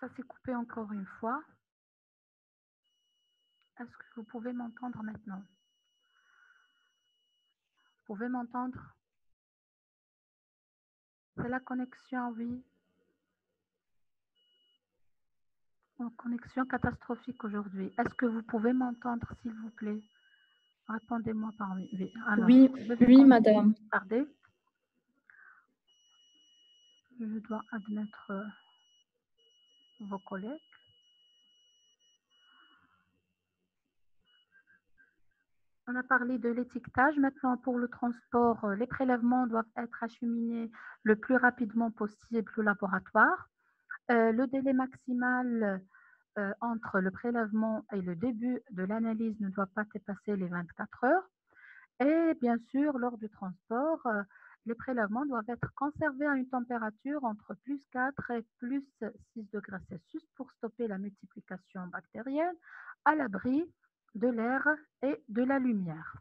Ça s'est coupé encore une fois. Est-ce que vous pouvez m'entendre maintenant? Vous pouvez m'entendre? C'est la connexion, oui. Une connexion catastrophique aujourd'hui. Est-ce que vous pouvez m'entendre, s'il vous plaît? Répondez-moi par oui. oui, oui madame. Pardon. Je dois admettre euh, vos collègues. On a parlé de l'étiquetage. Maintenant, pour le transport, euh, les prélèvements doivent être acheminés le plus rapidement possible au laboratoire. Euh, le délai maximal euh, entre le prélèvement et le début de l'analyse ne doit pas dépasser les 24 heures. Et bien sûr, lors du transport, les prélèvements doivent être conservés à une température entre plus 4 et plus 6 degrés Celsius pour stopper la multiplication bactérienne à l'abri de l'air et de la lumière.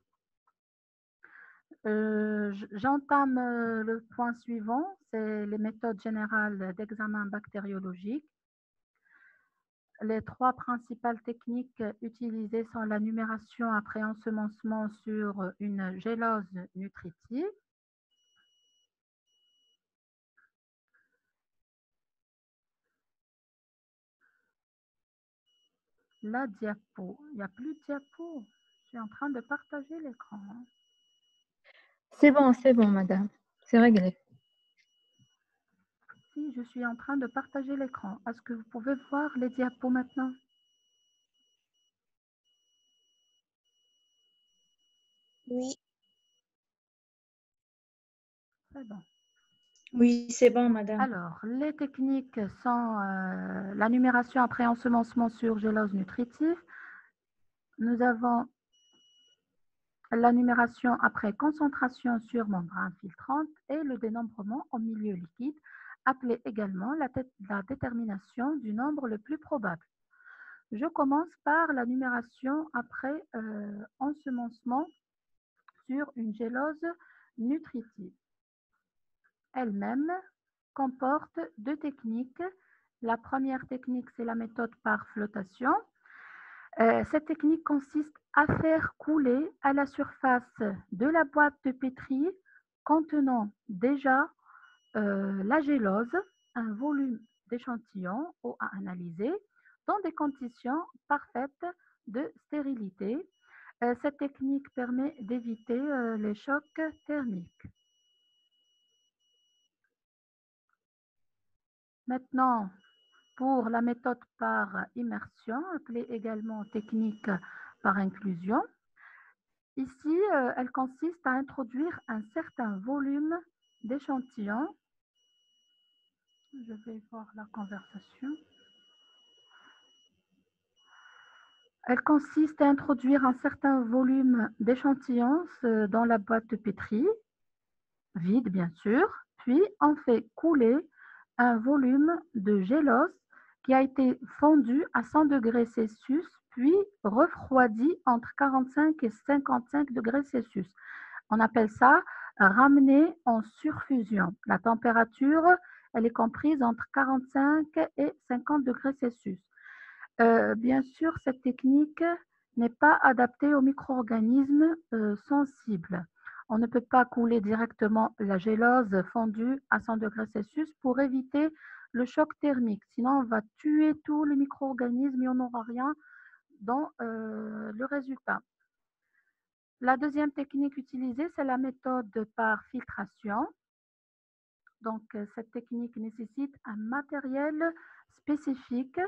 Euh, j'entame euh, le point suivant, c'est les méthodes générales d'examen bactériologique. Les trois principales techniques utilisées sont la numération après ensemencement sur une gélose nutritive, la diapo. Il n'y a plus de diapo. Je suis en train de partager l'écran. Hein. C'est bon, c'est bon, madame. C'est réglé. Si, je suis en train de partager l'écran. Est-ce que vous pouvez voir les diapos maintenant? Oui. C'est bon. Oui, c'est bon, madame. Alors, les techniques sont euh, la numération après ensemencement sur gélose nutritive. Nous avons la numération après concentration sur membrane filtrante et le dénombrement en milieu liquide, appelé également la, la détermination du nombre le plus probable. Je commence par la numération après euh, ensemencement sur une gélose nutritive elle-même comporte deux techniques. La première technique, c'est la méthode par flottation. Euh, cette technique consiste à faire couler à la surface de la boîte de pétri contenant déjà euh, la gélose, un volume d'échantillon ou à analyser dans des conditions parfaites de stérilité. Euh, cette technique permet d'éviter les chocs thermiques. Maintenant, pour la méthode par immersion, appelée également technique par inclusion, ici, euh, elle consiste à introduire un certain volume d'échantillons. Je vais voir la conversation. Elle consiste à introduire un certain volume d'échantillons euh, dans la boîte de pétri, vide bien sûr, puis on fait couler un volume de gélose qui a été fondu à 100 degrés Celsius, puis refroidi entre 45 et 55 degrés Celsius. On appelle ça ramener en surfusion. La température, elle est comprise entre 45 et 50 degrés Celsius. Euh, bien sûr, cette technique n'est pas adaptée aux micro-organismes euh, sensibles. On ne peut pas couler directement la gélose fondue à 100 degrés Celsius pour éviter le choc thermique. Sinon, on va tuer tous les micro-organismes et on n'aura rien dans euh, le résultat. La deuxième technique utilisée, c'est la méthode par filtration. Donc, euh, cette technique nécessite un matériel spécifique.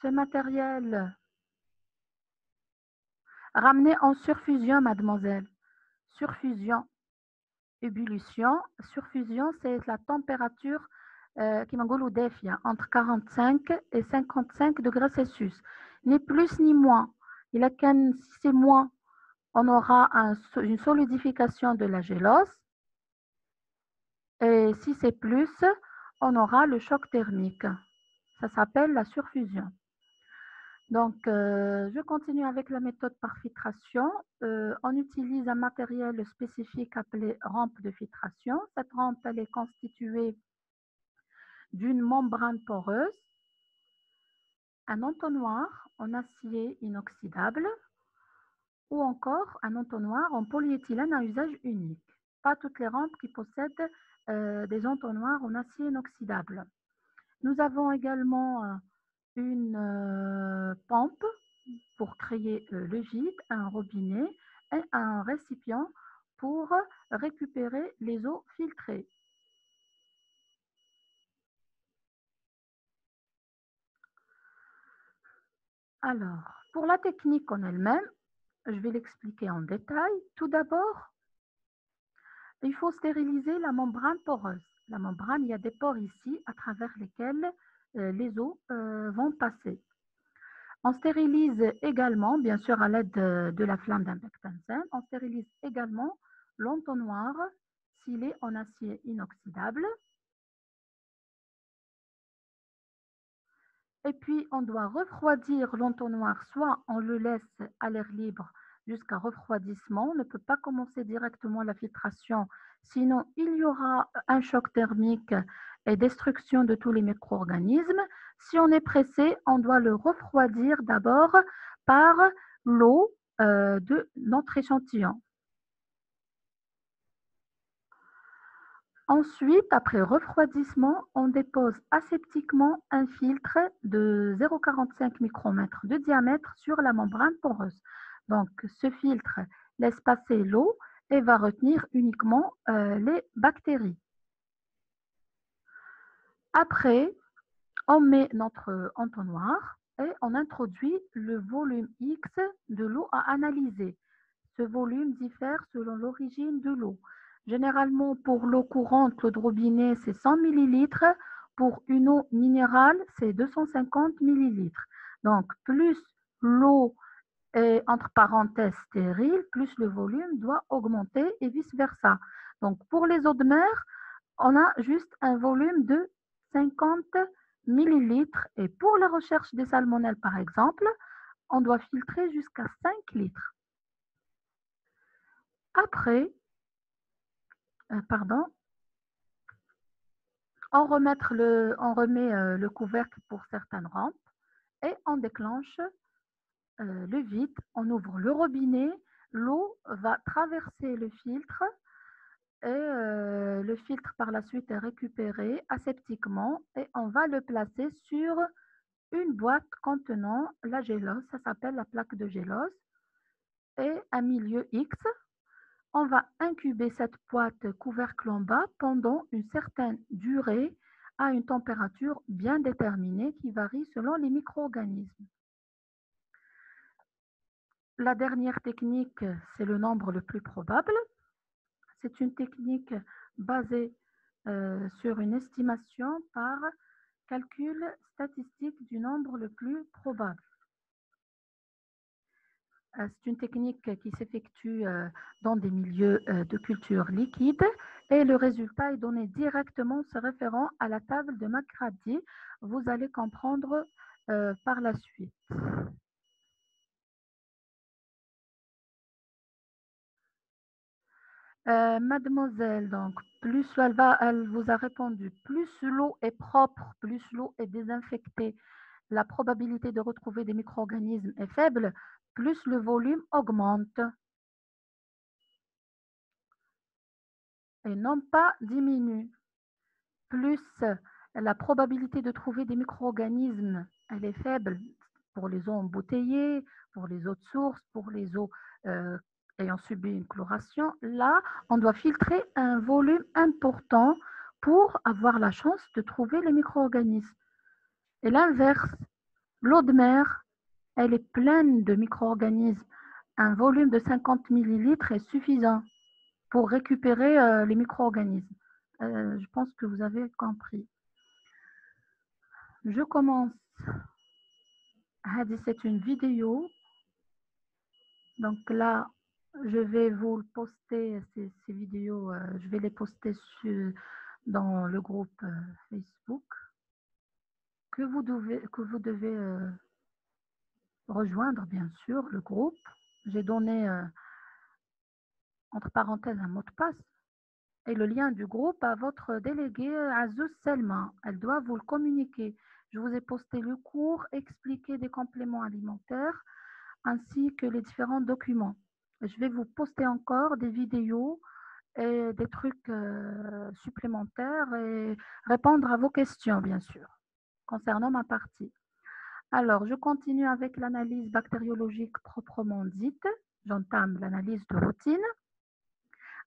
Ce matériel ramené en surfusion, mademoiselle surfusion, ébullition. Surfusion, c'est la température euh, qui hein, entre 45 et 55 degrés Celsius. Ni plus ni moins. Il a qu'un, si c'est moins, on aura une solidification de la gélose. Et si c'est plus, on aura le choc thermique. Ça s'appelle la surfusion. Donc, euh, je continue avec la méthode par filtration. Euh, on utilise un matériel spécifique appelé rampe de filtration. Cette rampe, elle est constituée d'une membrane poreuse un entonnoir en acier inoxydable ou encore un entonnoir en polyéthylène à usage unique. Pas toutes les rampes qui possèdent euh, des entonnoirs en acier inoxydable. Nous avons également une euh, pompe pour créer le vide, un robinet et un récipient pour récupérer les eaux filtrées. Alors, pour la technique en elle-même, je vais l'expliquer en détail. Tout d'abord, il faut stériliser la membrane poreuse. La membrane, il y a des pores ici à travers lesquels euh, les eaux euh, vont passer. On stérilise également, bien sûr à l'aide de, la flamme d'un on stérilise également l'entonnoir s'il est en acier inoxydable. Et puis, on doit refroidir l'entonnoir, soit on le laisse à l'air libre jusqu'à refroidissement. On ne peut pas commencer directement la filtration, sinon il y aura un choc thermique et destruction de tous les micro-organismes. Si on est pressé, on doit le refroidir d'abord par l'eau euh, de notre échantillon. Ensuite, après refroidissement, on dépose aseptiquement un filtre de 0,45 micromètres de diamètre sur la membrane poreuse. Donc, ce filtre laisse passer l'eau et va retenir uniquement euh, les bactéries. Après, on met notre entonnoir et on introduit le volume X de l'eau à analyser. Ce volume diffère selon l'origine de l'eau. Généralement, pour l'eau courante, l'eau de robinet, c'est 100 ml. Pour une eau minérale, c'est 250 ml. Donc, plus l'eau est entre parenthèses stérile, plus le volume doit augmenter et vice-versa. Donc, pour les eaux de mer, on a juste un volume de 50 ml. Et pour la recherche des salmonelles, par exemple, on doit filtrer jusqu'à 5 litres. Après, euh, pardon. On, le, on remet euh, le couvercle pour certaines rampes et on déclenche euh, le vide. On ouvre le robinet. L'eau va traverser le filtre et le filtre par la suite est récupéré aseptiquement et on va le placer sur une boîte contenant la gélose, ça s'appelle la plaque de gélose, et un milieu X on va incuber cette boîte couvercle en bas pendant une certaine durée à une température bien déterminée qui varie selon les micro-organismes. La dernière technique, c'est le nombre le plus probable. C'est une technique basée euh, sur une estimation par calcul statistique du nombre le plus probable. Euh, c'est une technique qui s'effectue euh, dans des milieux de culture liquide et le résultat est donné directement se référant à la table de McGrady. Vous allez comprendre par la suite. Mademoiselle, donc, plus elle, va, elle vous a répondu, plus l'eau est propre, plus l'eau est désinfectée, la probabilité de retrouver des micro-organismes est faible, plus le volume augmente. Et non pas diminue. Plus la probabilité de trouver des micro-organismes, elle est faible. Pour les eaux embouteillées, pour les eaux de source, pour les eaux euh, ayant subi une chloration. Là, on doit filtrer un volume important pour avoir la chance de trouver les micro-organismes. Et l'inverse, l'eau de mer, elle est pleine de micro-organismes. Un volume de 50 ml est suffisant pour récupérer euh, les micro-organismes. Euh, je pense que vous avez compris. Je commence. C'est une vidéo. Donc là, je vais vous poster ces, vidéos. Euh, je vais les poster dans le groupe Facebook que vous devez, devez rejoindre bien sûr le groupe. J'ai donné euh, entre parenthèses un mot de passe et le lien du groupe à votre déléguée Azus Selma. Elle doit vous le communiquer. Je vous ai posté le cours expliqué des compléments alimentaires ainsi que les différents documents. Je vais vous poster encore des vidéos et des trucs euh, supplémentaires et répondre à vos questions, bien sûr, concernant ma partie. Alors, je continue avec l'analyse bactériologique proprement dite. J'entame l'analyse de routine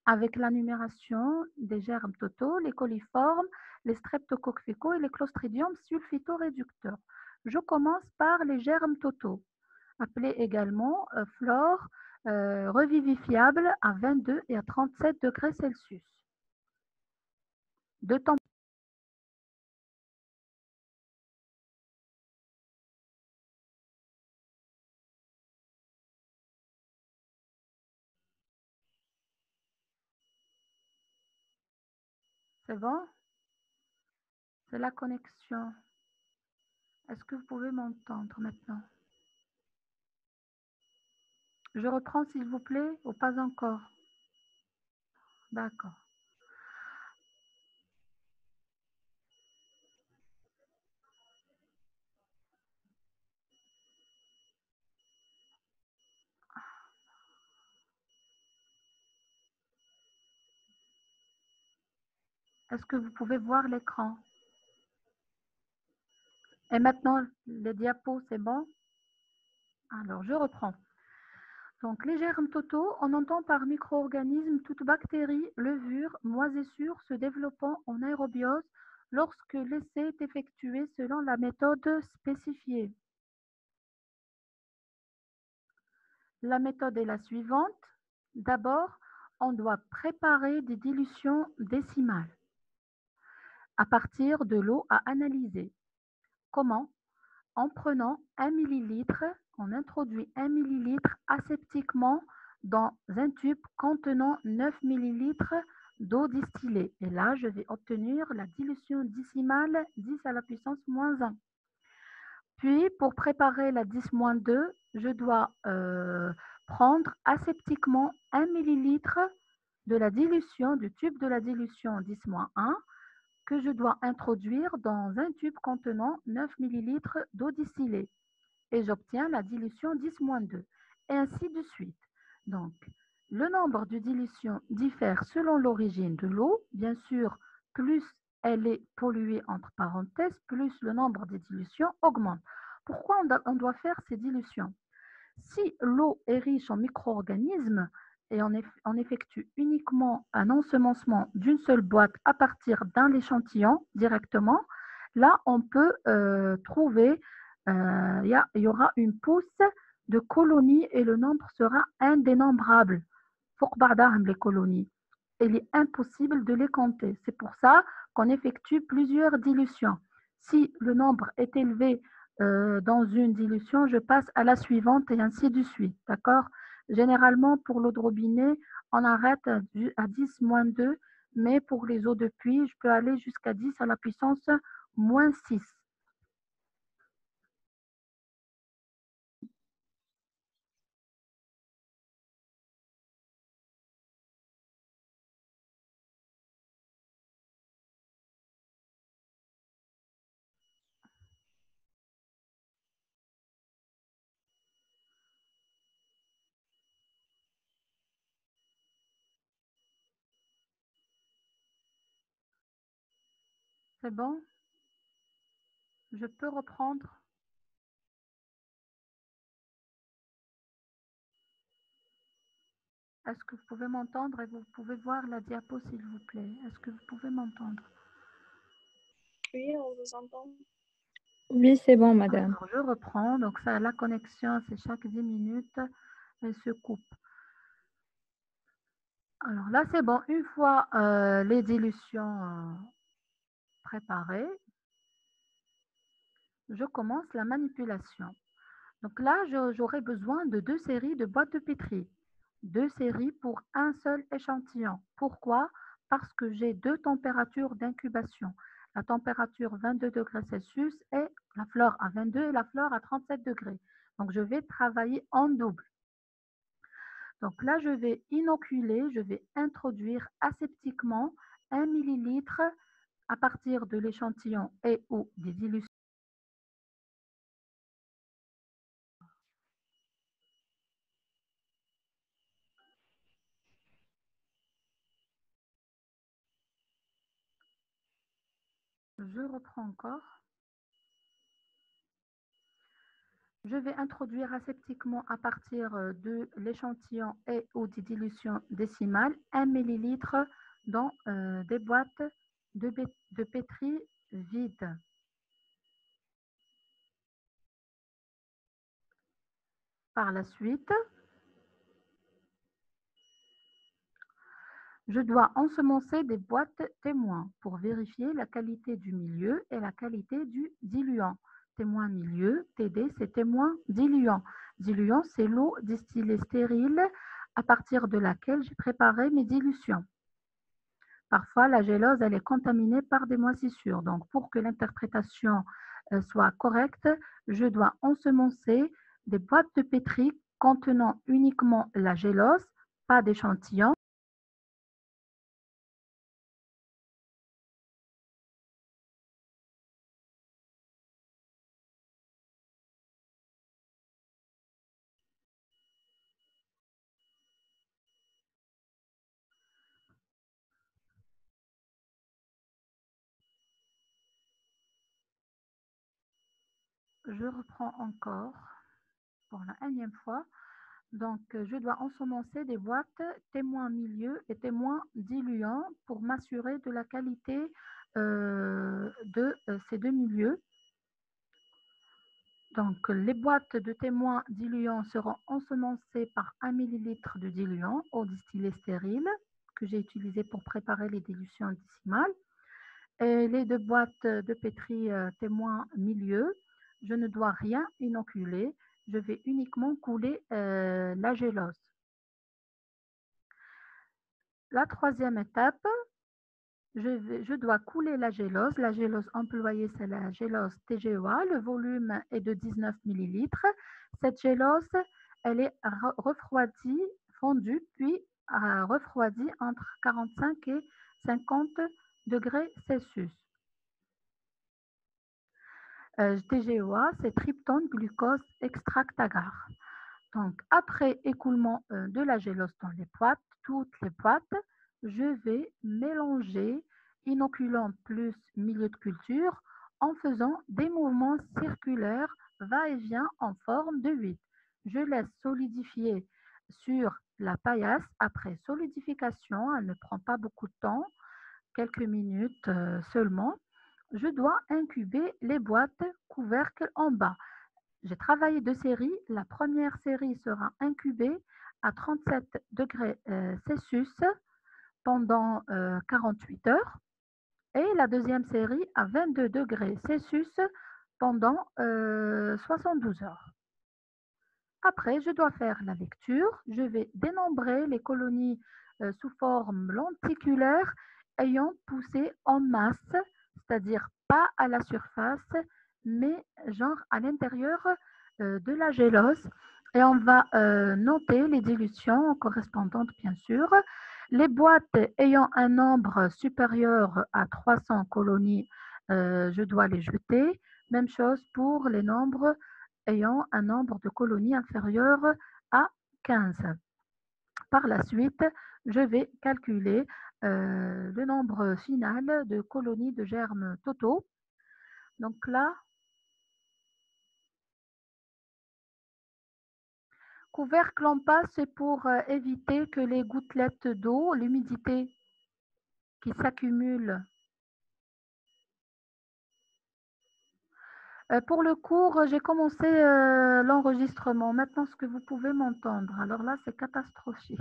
avec la numération des germes totaux, les coliformes, les streptocoques et les clostridium sulfitoréducteurs. Je commence par les germes totaux, appelés également euh, flore euh, revivifiable à 22 et à 37 degrés Celsius. De temps C'est bon? C'est la connexion. Est-ce que vous pouvez m'entendre maintenant? Je reprends s'il vous plaît ou pas encore? D'accord. Est-ce que vous pouvez voir l'écran? Et maintenant, les diapos, c'est bon? Alors, je reprends. Donc, les germes totaux, on entend par micro-organisme toute bactérie, levure, moisissure se développant en aérobiose lorsque l'essai est effectué selon la méthode spécifiée. La méthode est la suivante. D'abord, on doit préparer des dilutions décimales à partir de l'eau à analyser. Comment? En prenant 1 ml, on introduit 1 ml aseptiquement dans un tube contenant 9 ml d'eau distillée. Et là, je vais obtenir la dilution décimale 10 à la puissance moins 1. Puis, pour préparer la 10-2, je dois euh, prendre aseptiquement 1 ml de la dilution, du tube de la dilution 10-1 que je dois introduire dans un tube contenant 9 ml d'eau distillée et j'obtiens la dilution 10-2 et ainsi de suite. Donc, le nombre de dilutions diffère selon l'origine de l'eau. Bien sûr, plus elle est polluée, entre parenthèses, plus le nombre de dilutions augmente. Pourquoi on doit faire ces dilutions? Si l'eau est riche en micro-organismes, et on, effectue uniquement un ensemencement d'une seule boîte à partir d'un échantillon directement, là, on peut euh, trouver, il y, aura une pousse de colonies et le nombre sera indénombrable. Pour les colonies. Il est impossible de les compter. C'est pour ça qu'on effectue plusieurs dilutions. Si le nombre est élevé euh, dans une dilution, je passe à la suivante et ainsi de suite. Généralement, pour l'eau de robinet, on arrête à 10 moins 2, mais pour les eaux de puits, je peux aller jusqu'à 10 à la puissance moins 6. C'est bon? Je peux reprendre? Est-ce que vous pouvez m'entendre et vous pouvez voir la diapo s'il vous plaît? Est-ce que vous pouvez m'entendre? Oui, on vous entend. Oui, c'est bon, madame. je reprends. Donc, ça, la connexion, c'est chaque 10 minutes, elle se coupe. Alors là, c'est bon. Une fois euh, les dilutions euh, je commence la manipulation. Donc là, j'aurai besoin de deux séries de boîtes de pétri. Deux séries pour un seul échantillon. Pourquoi? Parce que j'ai deux températures d'incubation. La température 22 degrés Celsius et la fleur à 22 et la fleur à 37 degrés. Donc, je vais travailler en double. Donc là, je vais inoculer, je vais introduire aseptiquement 1 millilitre à partir de l'échantillon et ou des illustrations je reprends encore. Je vais introduire aseptiquement à partir de l'échantillon et ou des dilutions décimales 1 ml dans euh, des boîtes de, de pétri vides. Par la suite, je dois ensemencer des boîtes témoins pour vérifier la qualité du milieu et la qualité du diluant témoin milieu, TD, c'est témoin diluant. Diluant, c'est l'eau distillée stérile à partir de laquelle j'ai préparé mes dilutions. Parfois, la gélose, elle est contaminée par des moisissures. Donc, pour que l'interprétation euh, soit correcte, je dois ensemencer des boîtes de pétri contenant uniquement la gélose, pas d'échantillon, je reprends encore pour la énième fois. Donc, je dois ensemencer des boîtes témoins milieu et témoins diluants pour m'assurer de la qualité euh, de euh, ces deux milieux. Donc, les boîtes de témoins diluants seront ensemencées par 1 ml de diluant au distillé stérile que j'ai utilisé pour préparer les dilutions décimales. Et les deux boîtes de pétri euh, témoins milieu je ne dois rien inoculer, je vais uniquement couler euh, la gélose. La troisième étape, je, dois couler la gélose. La gélose employée, c'est la gélose TGOA. Le volume est de 19 ml. Cette gélose, elle est refroidie, fondue, puis euh, refroidie entre 45 et 50 degrés Celsius. Euh, TGOA, c'est tryptone glucose extract agar. Donc, après écoulement euh, de la gélose dans les boîtes, toutes les boîtes, je vais mélanger inoculant plus milieu de culture en faisant des mouvements circulaires va-et-vient en forme de 8. Je laisse solidifier sur la paillasse. Après solidification, elle ne prend pas beaucoup de temps, quelques minutes euh, seulement je dois incuber les boîtes couvercles en bas. J'ai travaillé deux séries. La première série sera incubée à 37 degrés euh, Celsius pendant 48 euh, heures et la deuxième série à 22 degrés Celsius pendant 72 euh, heures. Après, je dois faire la lecture. Je vais dénombrer les colonies sous forme lenticulaire ayant poussé en masse c'est-à-dire pas à la surface, mais genre à l'intérieur euh, de la gélose. Et on va euh, noter les dilutions correspondantes, bien sûr. Les boîtes ayant un nombre supérieur à 300 colonies, euh, je dois les jeter. Même chose pour les nombres ayant un nombre de colonies inférieur à 15. Par la suite, je vais calculer euh, le nombre final de colonies de germes totaux. Donc là, couvercle en passe, c'est pour euh, éviter que les gouttelettes d'eau, l'humidité qui s'accumule. Euh, pour le cours, j'ai commencé l'enregistrement. Maintenant, ce que vous pouvez m'entendre. Alors là, c'est catastrophique.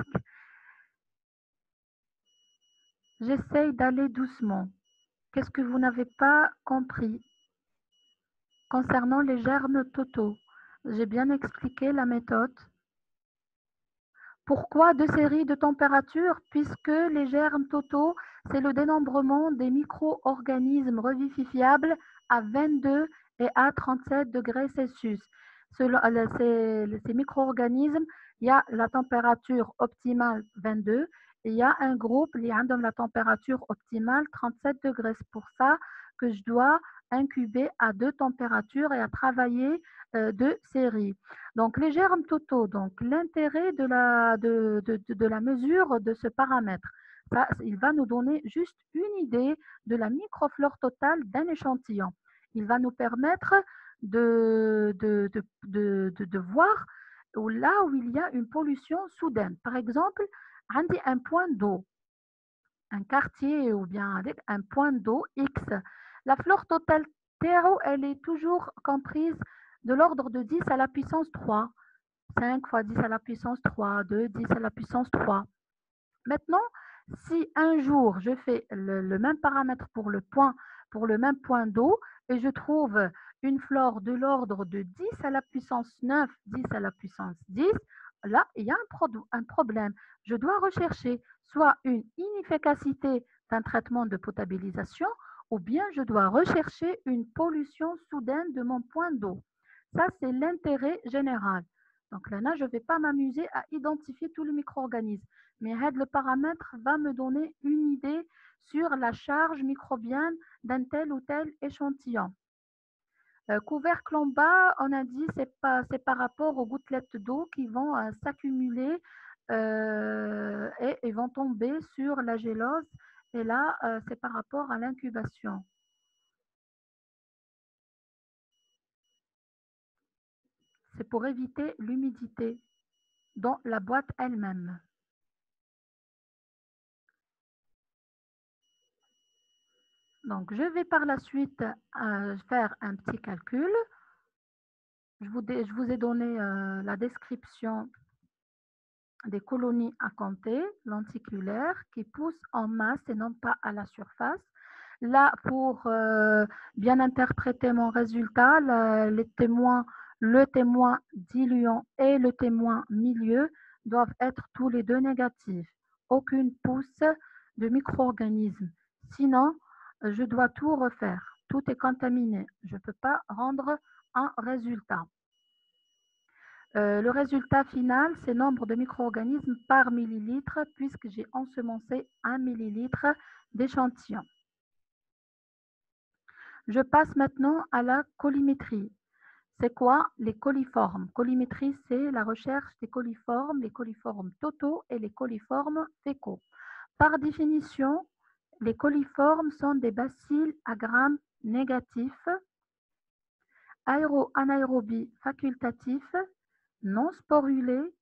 J'essaye d'aller doucement. Qu'est-ce que vous n'avez pas compris concernant les germes totaux? J'ai bien expliqué la méthode. Pourquoi deux séries de température Puisque les germes totaux, c'est le dénombrement des micro-organismes revivifiables à 22 et à 37 degrés Celsius. Euh, ces, ces micro-organismes, il y a la température optimale 22 il y a un groupe qui a la température optimale 37 degrés. C'est pour ça que je dois incuber à deux températures et à travailler euh, deux séries. Donc, les germes totaux, donc l'intérêt de la, de, de, de la mesure de ce paramètre, il va nous donner juste une idée de la microflore totale d'un échantillon. Il va nous permettre de, de, de, de voir là où il y a une pollution soudaine. Par exemple, un point d'eau, un quartier ou bien avec un point d'eau X. La flore totale terreau, elle est toujours comprise de l'ordre de 10 à la puissance 3. 5 fois 10 à la puissance 3, 2, 10 à la puissance 3. Maintenant, si un jour je fais le, le même paramètre pour le point, pour le même point d'eau, et je trouve une flore de l'ordre de 10 à la puissance 9, 10 à la puissance 10, là, il y a un, problème. Je dois rechercher soit une inefficacité d'un traitement de potabilisation ou bien je dois rechercher une pollution soudaine de mon point d'eau. Ça, c'est l'intérêt général. Donc là, je ne vais pas m'amuser à identifier tous les micro-organismes, mais le paramètre va me donner une idée sur la charge microbienne d'un tel ou tel échantillon. Euh, couvercle en bas, on a dit c'est c'est par rapport aux gouttelettes d'eau qui vont euh, s'accumuler euh, et, vont tomber sur la gélose. Et là, c'est par rapport à l'incubation. C'est pour éviter l'humidité dans la boîte elle-même. Donc, je vais par la suite euh, faire un petit calcul. Je vous, ai donné euh, la description des colonies à compter, lenticulaires, qui poussent en masse et non pas à la surface. Là, pour euh, bien interpréter mon résultat, les témoins, le témoin diluant et le témoin milieu doivent être tous les deux négatifs. Aucune pousse de micro-organismes. Sinon, je dois tout refaire. Tout est contaminé. Je ne peux pas rendre un résultat. Euh, le résultat final, c'est nombre de micro-organismes par millilitre, puisque j'ai ensemencé un millilitre d'échantillon. Je passe maintenant à la colimétrie. C'est quoi les coliformes Colimétrie, c'est la recherche des coliformes, les coliformes totaux et les coliformes fécaux. Par définition, les coliformes sont des bacilles à gram négatifs, aéro-anaérobie facultatifs, non sporulés,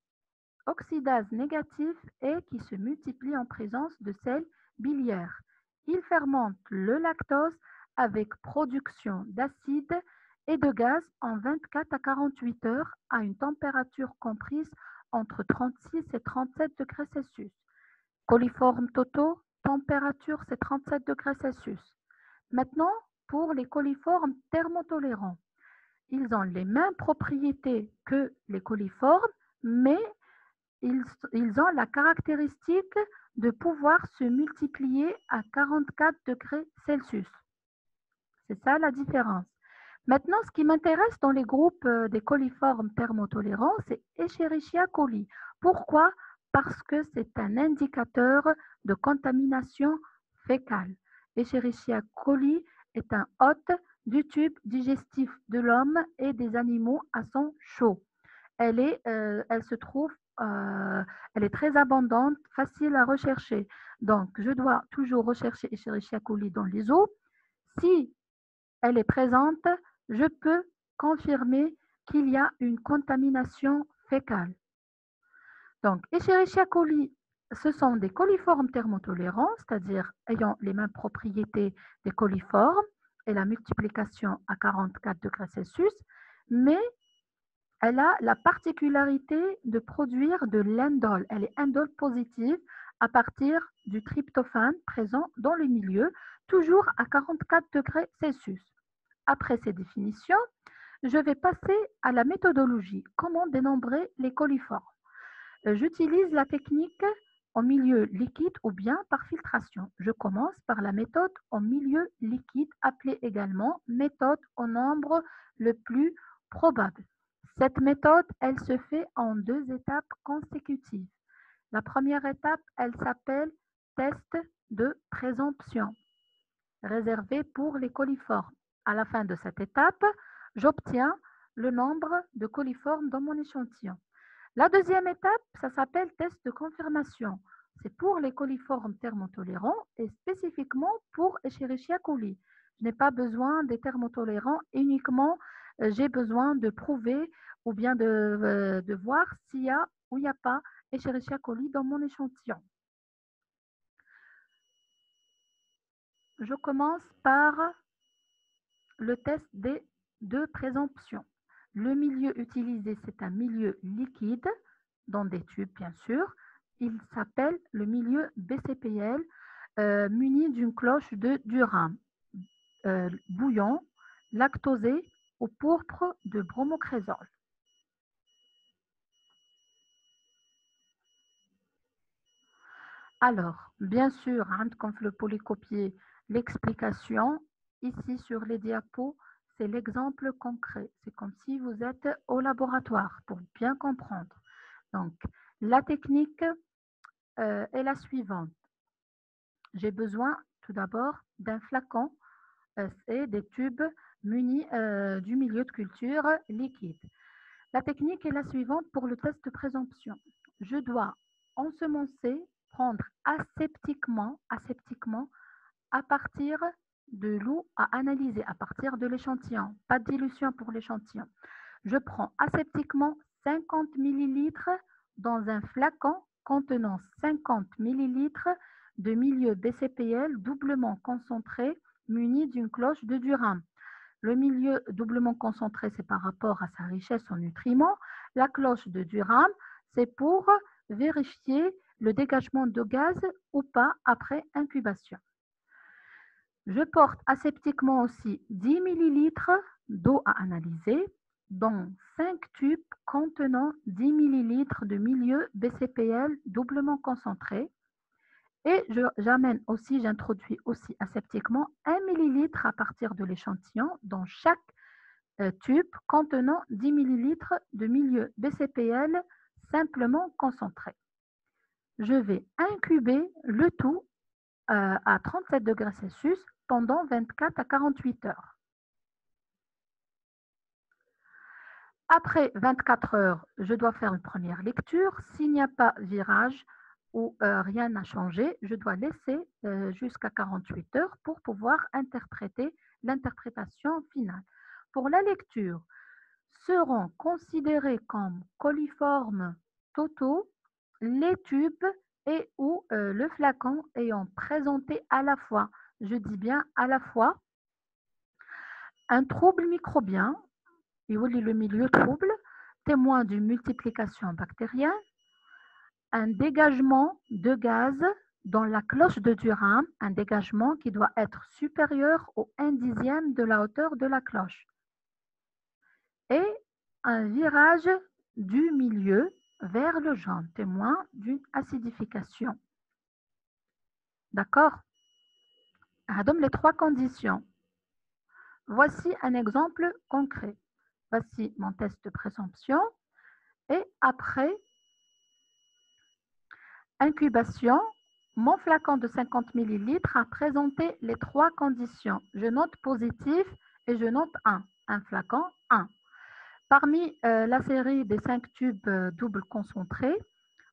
oxydase négatifs et qui se multiplient en présence de sels biliaires. Ils fermentent le lactose avec production d'acide et de gaz en 24 à 48 heures à une température comprise entre 36 et 37 degrés Celsius. Coliformes totaux température, c'est 37 degrés Celsius. Maintenant, pour les coliformes thermotolérants, ils ont les mêmes propriétés que les coliformes, mais ils, ils ont la caractéristique de pouvoir se multiplier à 44 degrés Celsius. C'est ça la différence. Maintenant, ce qui m'intéresse dans les groupes euh, des coliformes thermotolérants, c'est Escherichia coli. Pourquoi? Parce que c'est un indicateur de contamination fécale. Escherichia coli est un hôte du tube digestif de l'homme et des animaux à son chaud. Elle, est, euh, elle se trouve, euh, elle est très abondante, facile à rechercher. Donc, je dois toujours rechercher Escherichia coli dans les eaux. Si elle est présente, je peux confirmer qu'il y a une contamination fécale. Donc, Escherichia coli, ce sont des coliformes thermotolérants, c'est-à-dire ayant les mêmes propriétés des coliformes et la multiplication à 44 degrés Celsius, mais elle a la particularité de produire de l'indole. Elle est indole positive à partir du tryptophane présent dans le milieu, toujours à 44 degrés Celsius. Après ces définitions, je vais passer à la méthodologie. Comment dénombrer les coliformes? J'utilise la technique en milieu liquide ou bien par filtration. Je commence par la méthode en milieu liquide, appelée également méthode au nombre le plus probable. Cette méthode, elle se fait en deux étapes consécutives. La première étape, elle s'appelle test de présomption, réservé pour les coliformes. À la fin de cette étape, j'obtiens le nombre de coliformes dans mon échantillon. La deuxième étape, ça s'appelle test de confirmation. c'est pour les coliformes thermotolérants et spécifiquement pour Escherichia coli. Je n'ai pas besoin des thermotolérants, uniquement euh, j'ai besoin de prouver ou bien de, euh, voir s'il y a ou il n'y a pas Escherichia coli dans mon échantillon. Je commence par le test des deux présomptions. Le milieu utilisé, c'est un milieu liquide, dans des tubes bien sûr. Il s'appelle le milieu BCPL, euh, muni d'une cloche de Durham, euh, bouillon, lactosé ou pourpre de bromocrésol. Alors, bien sûr, comme le polycopier, l'explication ici sur les diapos, c'est l'exemple concret. C'est comme si vous êtes au laboratoire pour bien comprendre. Donc, la technique euh, est la suivante. J'ai besoin tout d'abord d'un flacon euh, et des tubes munis euh, du milieu de culture liquide. La technique est la suivante pour le test de présomption. Je dois ensemencer, prendre aseptiquement, aseptiquement à partir de l'eau à analyser à partir de l'échantillon. Pas de dilution pour l'échantillon. Je prends aseptiquement 50 ml dans un flacon contenant 50 ml de milieu BCPL doublement concentré muni d'une cloche de Durham. Le milieu doublement concentré, c'est par rapport à sa richesse en nutriments. La cloche de Durham, c'est pour vérifier le dégagement de gaz ou pas après incubation. Je porte aseptiquement aussi 10 ml d'eau à analyser dans 5 tubes contenant 10 ml de milieu BCPL doublement concentré. Et j'amène aussi, j'introduis aussi aseptiquement 1 ml à partir de l'échantillon dans chaque euh, tube contenant 10 ml de milieu BCPL simplement concentré. Je vais incuber le tout euh, à 37 degrés Celsius pendant 24 à 48 heures. Après 24 heures, je dois faire une première lecture. S'il n'y a pas virage ou euh, rien n'a changé, je dois laisser euh, jusqu'à 48 heures pour pouvoir interpréter l'interprétation finale. Pour la lecture, seront considérés comme coliformes totaux les tubes et ou euh, le flacon ayant présenté à la fois je dis bien à la fois un trouble microbien, le milieu trouble, témoin d'une multiplication bactérienne, un dégagement de gaz dans la cloche de Durham, un dégagement qui doit être supérieur au 1 dixième de la hauteur de la cloche, et un virage du milieu vers le jaune, témoin d'une acidification. D'accord? Les trois conditions. Voici un exemple concret. Voici mon test de présomption. Et après incubation, mon flacon de 50 ml a présenté les trois conditions. Je note positif et je note 1. Un flacon 1. Parmi euh, la série des 5 tubes euh, double concentrés,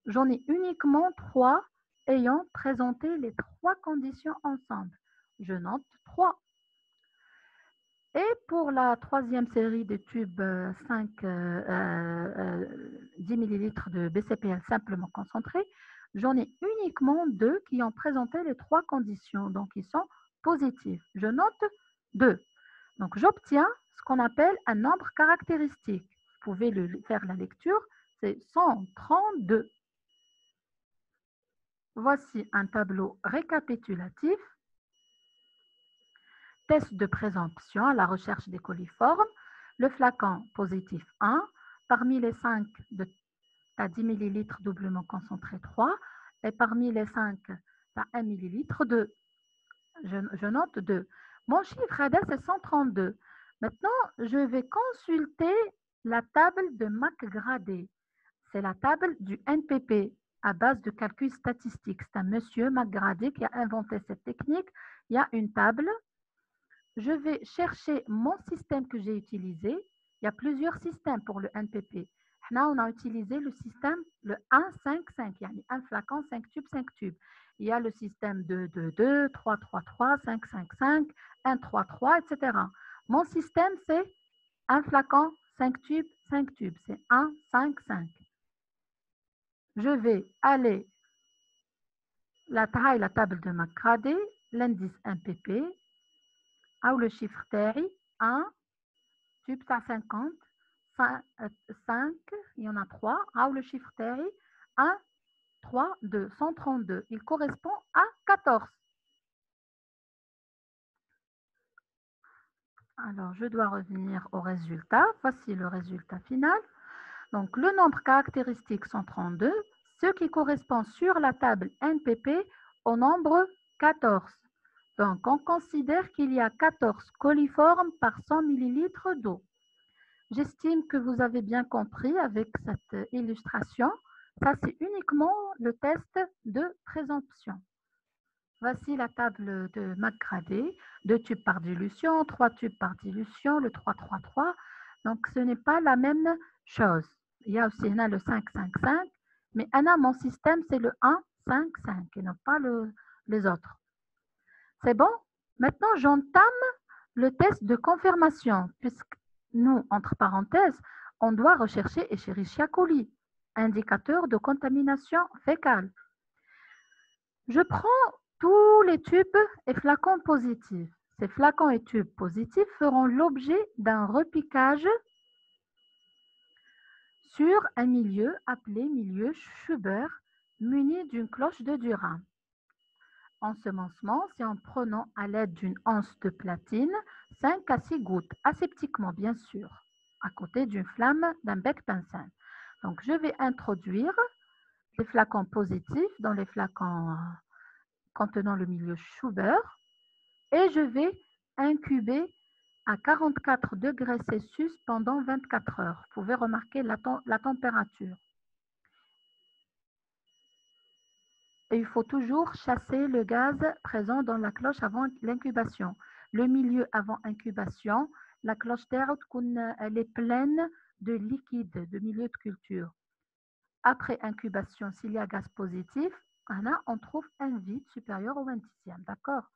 j'en ai uniquement 3 ayant présenté les trois conditions ensemble je note 3. Et pour la troisième série de tubes 5, 10 ml de BCPL simplement concentré, j'en ai uniquement deux qui ont présenté les trois conditions, donc ils sont positifs. Je note 2. Donc j'obtiens ce qu'on appelle un nombre caractéristique. Vous pouvez le, faire la lecture, c'est 132. Voici un tableau récapitulatif Test de présomption à la recherche des coliformes. Le flacon positif 1. Parmi les 5 de à 10 ml doublement concentré 3. Et parmi les 5 à 1 ml 2. Je, note 2. Mon chiffre ADES est 132. Maintenant, je vais consulter la table de MacGradé. C'est la table du NPP à base de calcul statistique. C'est un monsieur MacGradé qui a inventé cette technique. Il y a une table je vais chercher mon système que j'ai utilisé. Il y a plusieurs systèmes pour le NPP. Là, on a utilisé le système, le 1, 5, 5, yani un flacon, 5 tubes, 5 tubes. Il y a le système de 2, 2, 3, 3, 3, 5, 5, 5, 1, 3, 3, etc. Mon système, c'est un flacon, 5 tubes, 5 tubes. C'est 1, 5, 5. Je vais aller la taille, la table de Macradé, l'indice 1PP, أو لو شيفر تاعي أن tu بتاع 50 5 il y en a 3 أو لو شيفر تاعي 1 3 2 132 il correspond à 14 Alors, je dois revenir au résultat. Voici le résultat final. Donc, le nombre caractéristique 132, ce qui correspond sur la table NPP au nombre 14. Donc, on considère qu'il y a 14 coliformes par 100 ml d'eau. J'estime que vous avez bien compris avec cette illustration. Ça, c'est uniquement le test de présomption. Voici la table de McGrady, deux tubes par dilution, trois tubes par dilution, le 3-3-3. Donc, ce n'est pas la même chose. Il y a aussi le 5-5-5, mais Anna, mon système, c'est le 1-5-5 et non pas le, les autres. C'est bon? Maintenant, j'entame le test de confirmation, puisque nous, entre parenthèses, on doit rechercher Escherichia coli, indicateur de contamination fécale. Je prends tous les tubes et flacons positifs. Ces flacons et tubes positifs feront l'objet d'un repiquage sur un milieu appelé milieu Schubert muni d'une cloche de Durham. Ensemencement, c'est en prenant à l'aide d'une anse de platine 5 à 6 gouttes, aseptiquement bien sûr, à côté d'une flamme d'un bec pincin. Donc, je vais introduire les flacons positifs dans les flacons contenant le milieu Schubert et je vais incuber à 44 degrés Celsius pendant 24 heures. Vous pouvez remarquer la, la température. Et il faut toujours chasser le gaz présent dans la cloche avant l'incubation. Le milieu avant incubation, la cloche d'air, elle est pleine de liquide, de milieu de culture. Après incubation, s'il y a gaz positif, Là, on trouve un vide supérieur au 20 dixième, d'accord?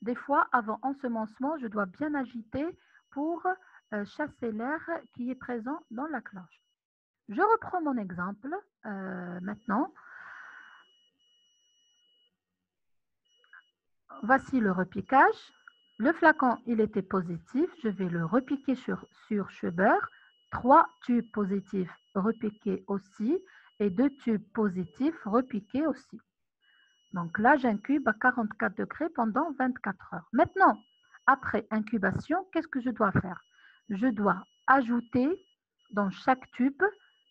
Des fois, avant ensemencement, je dois bien agiter pour euh, chasser l'air qui est présent dans la cloche. Je reprends mon exemple euh, maintenant. Voici le repiquage. Le flacon, il était positif. Je vais le repiquer sur, sur Schubert. Trois tubes positifs repiqués aussi et deux tubes positifs repiqués aussi. Donc là, j'incube à 44 degrés pendant 24 heures. Maintenant, après incubation, qu'est-ce que je dois faire? Je dois ajouter dans chaque tube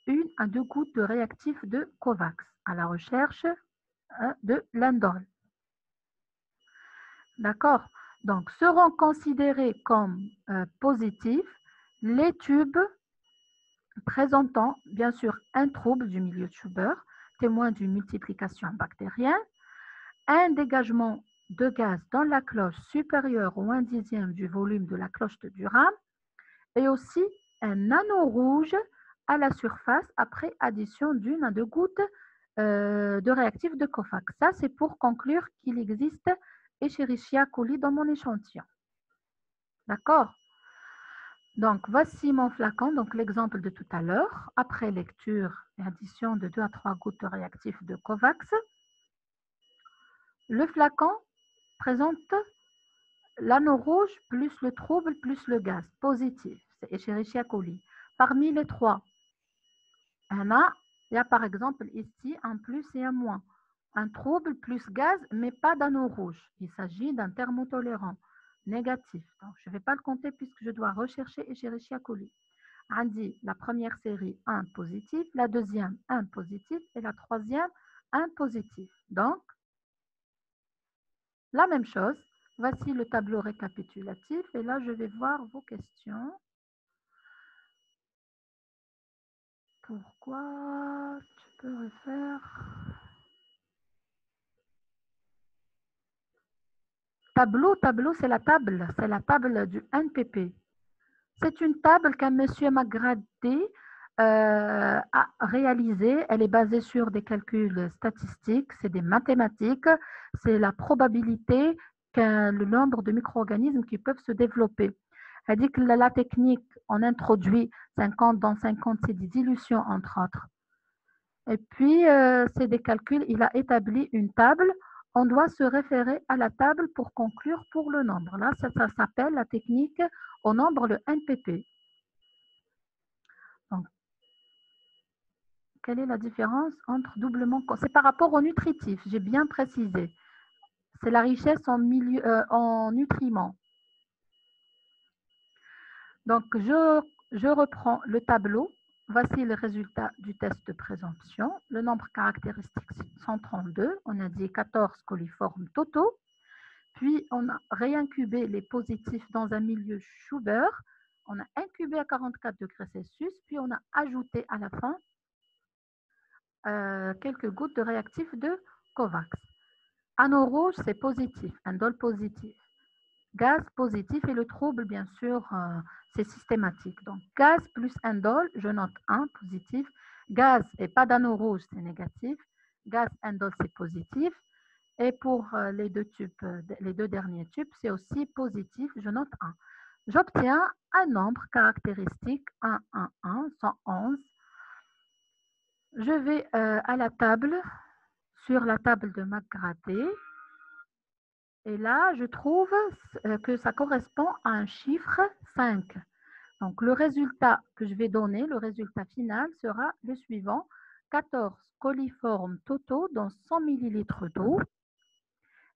une à deux gouttes de réactif de Covax à la recherche hein, de l'indole. D'accord? Donc, seront considérés comme euh, positifs les tubes présentant bien sûr un trouble du milieu Schubert, témoin d'une multiplication bactérienne, un dégagement de gaz dans la cloche supérieure au 1 dixième du volume de la cloche de Durham, et aussi un anneau rouge à la surface après addition d'une à deux gouttes euh, de réactif de Cofax. Ça, c'est pour conclure qu'il existe Escherichia coli dans mon échantillon. D'accord? Donc, voici mon flacon, donc l'exemple de tout à l'heure. Après lecture et addition de 2 à 3 gouttes de réactif de Covax, le flacon présente l'anneau rouge plus le trouble plus le gaz, positif, c'est Escherichia coli. Parmi les trois, il y a par exemple ici un plus et un moins. Un trouble plus gaz, mais pas d'anneau rouge. Il s'agit d'un thermotolérant négatif. Je ne vais pas le compter puisque je dois rechercher Escherichia coli. dit la première série 1 positif, la deuxième 1 positif et la troisième 1 positif. Donc, la même chose. Voici le tableau récapitulatif et là, je vais voir vos questions. Pourquoi tu peux refaire Tableau, tableau, c'est la table, c'est la table du NPP. C'est une table qu'un monsieur Magradé euh, a réalisée. Elle est basée sur des calculs statistiques, c'est des mathématiques, c'est la probabilité que le nombre de micro-organismes qui peuvent se développer. Elle dit que la, technique, on introduit 50 dans 50, c'est des dilutions entre autres. Et puis, euh, c'est des calculs, il a établi une table on doit se référer à la table pour conclure pour le nombre. Là, ça, s'appelle la technique au nombre, le NPP. quelle est la différence entre doublement C'est par rapport au nutritif, j'ai bien précisé. C'est la richesse en, euh, en nutriments. Donc, je reprends le tableau Voici le résultat du test de présomption. Le nombre caractéristique, c'est 132. On a dit 14 coliformes totaux. Puis, on a réincubé les positifs dans un milieu Schubert. On a incubé à 44 degrés Celsius. Puis, on a ajouté à la fin euh, quelques gouttes de réactif de Covax. Anneau rouge, c'est positif, indole positif. Gaz positif et le trouble, bien sûr, euh, c'est systématique. Donc, gaz plus indole, je note 1 positif. Gaz et pas d'anneau rouge, c'est négatif. Gaz, indole, c'est positif. Et pour euh, les deux tubes, euh, les deux derniers tubes, c'est aussi positif, je note 1. J'obtiens un nombre caractéristique 1, 1, 1, 111. Je vais à la table, sur la table de McGrady. Et là, je trouve euh, que ça correspond à un chiffre 5. Donc, le résultat que je vais donner, le résultat final sera le suivant. 14 coliformes totaux dans 100 ml d'eau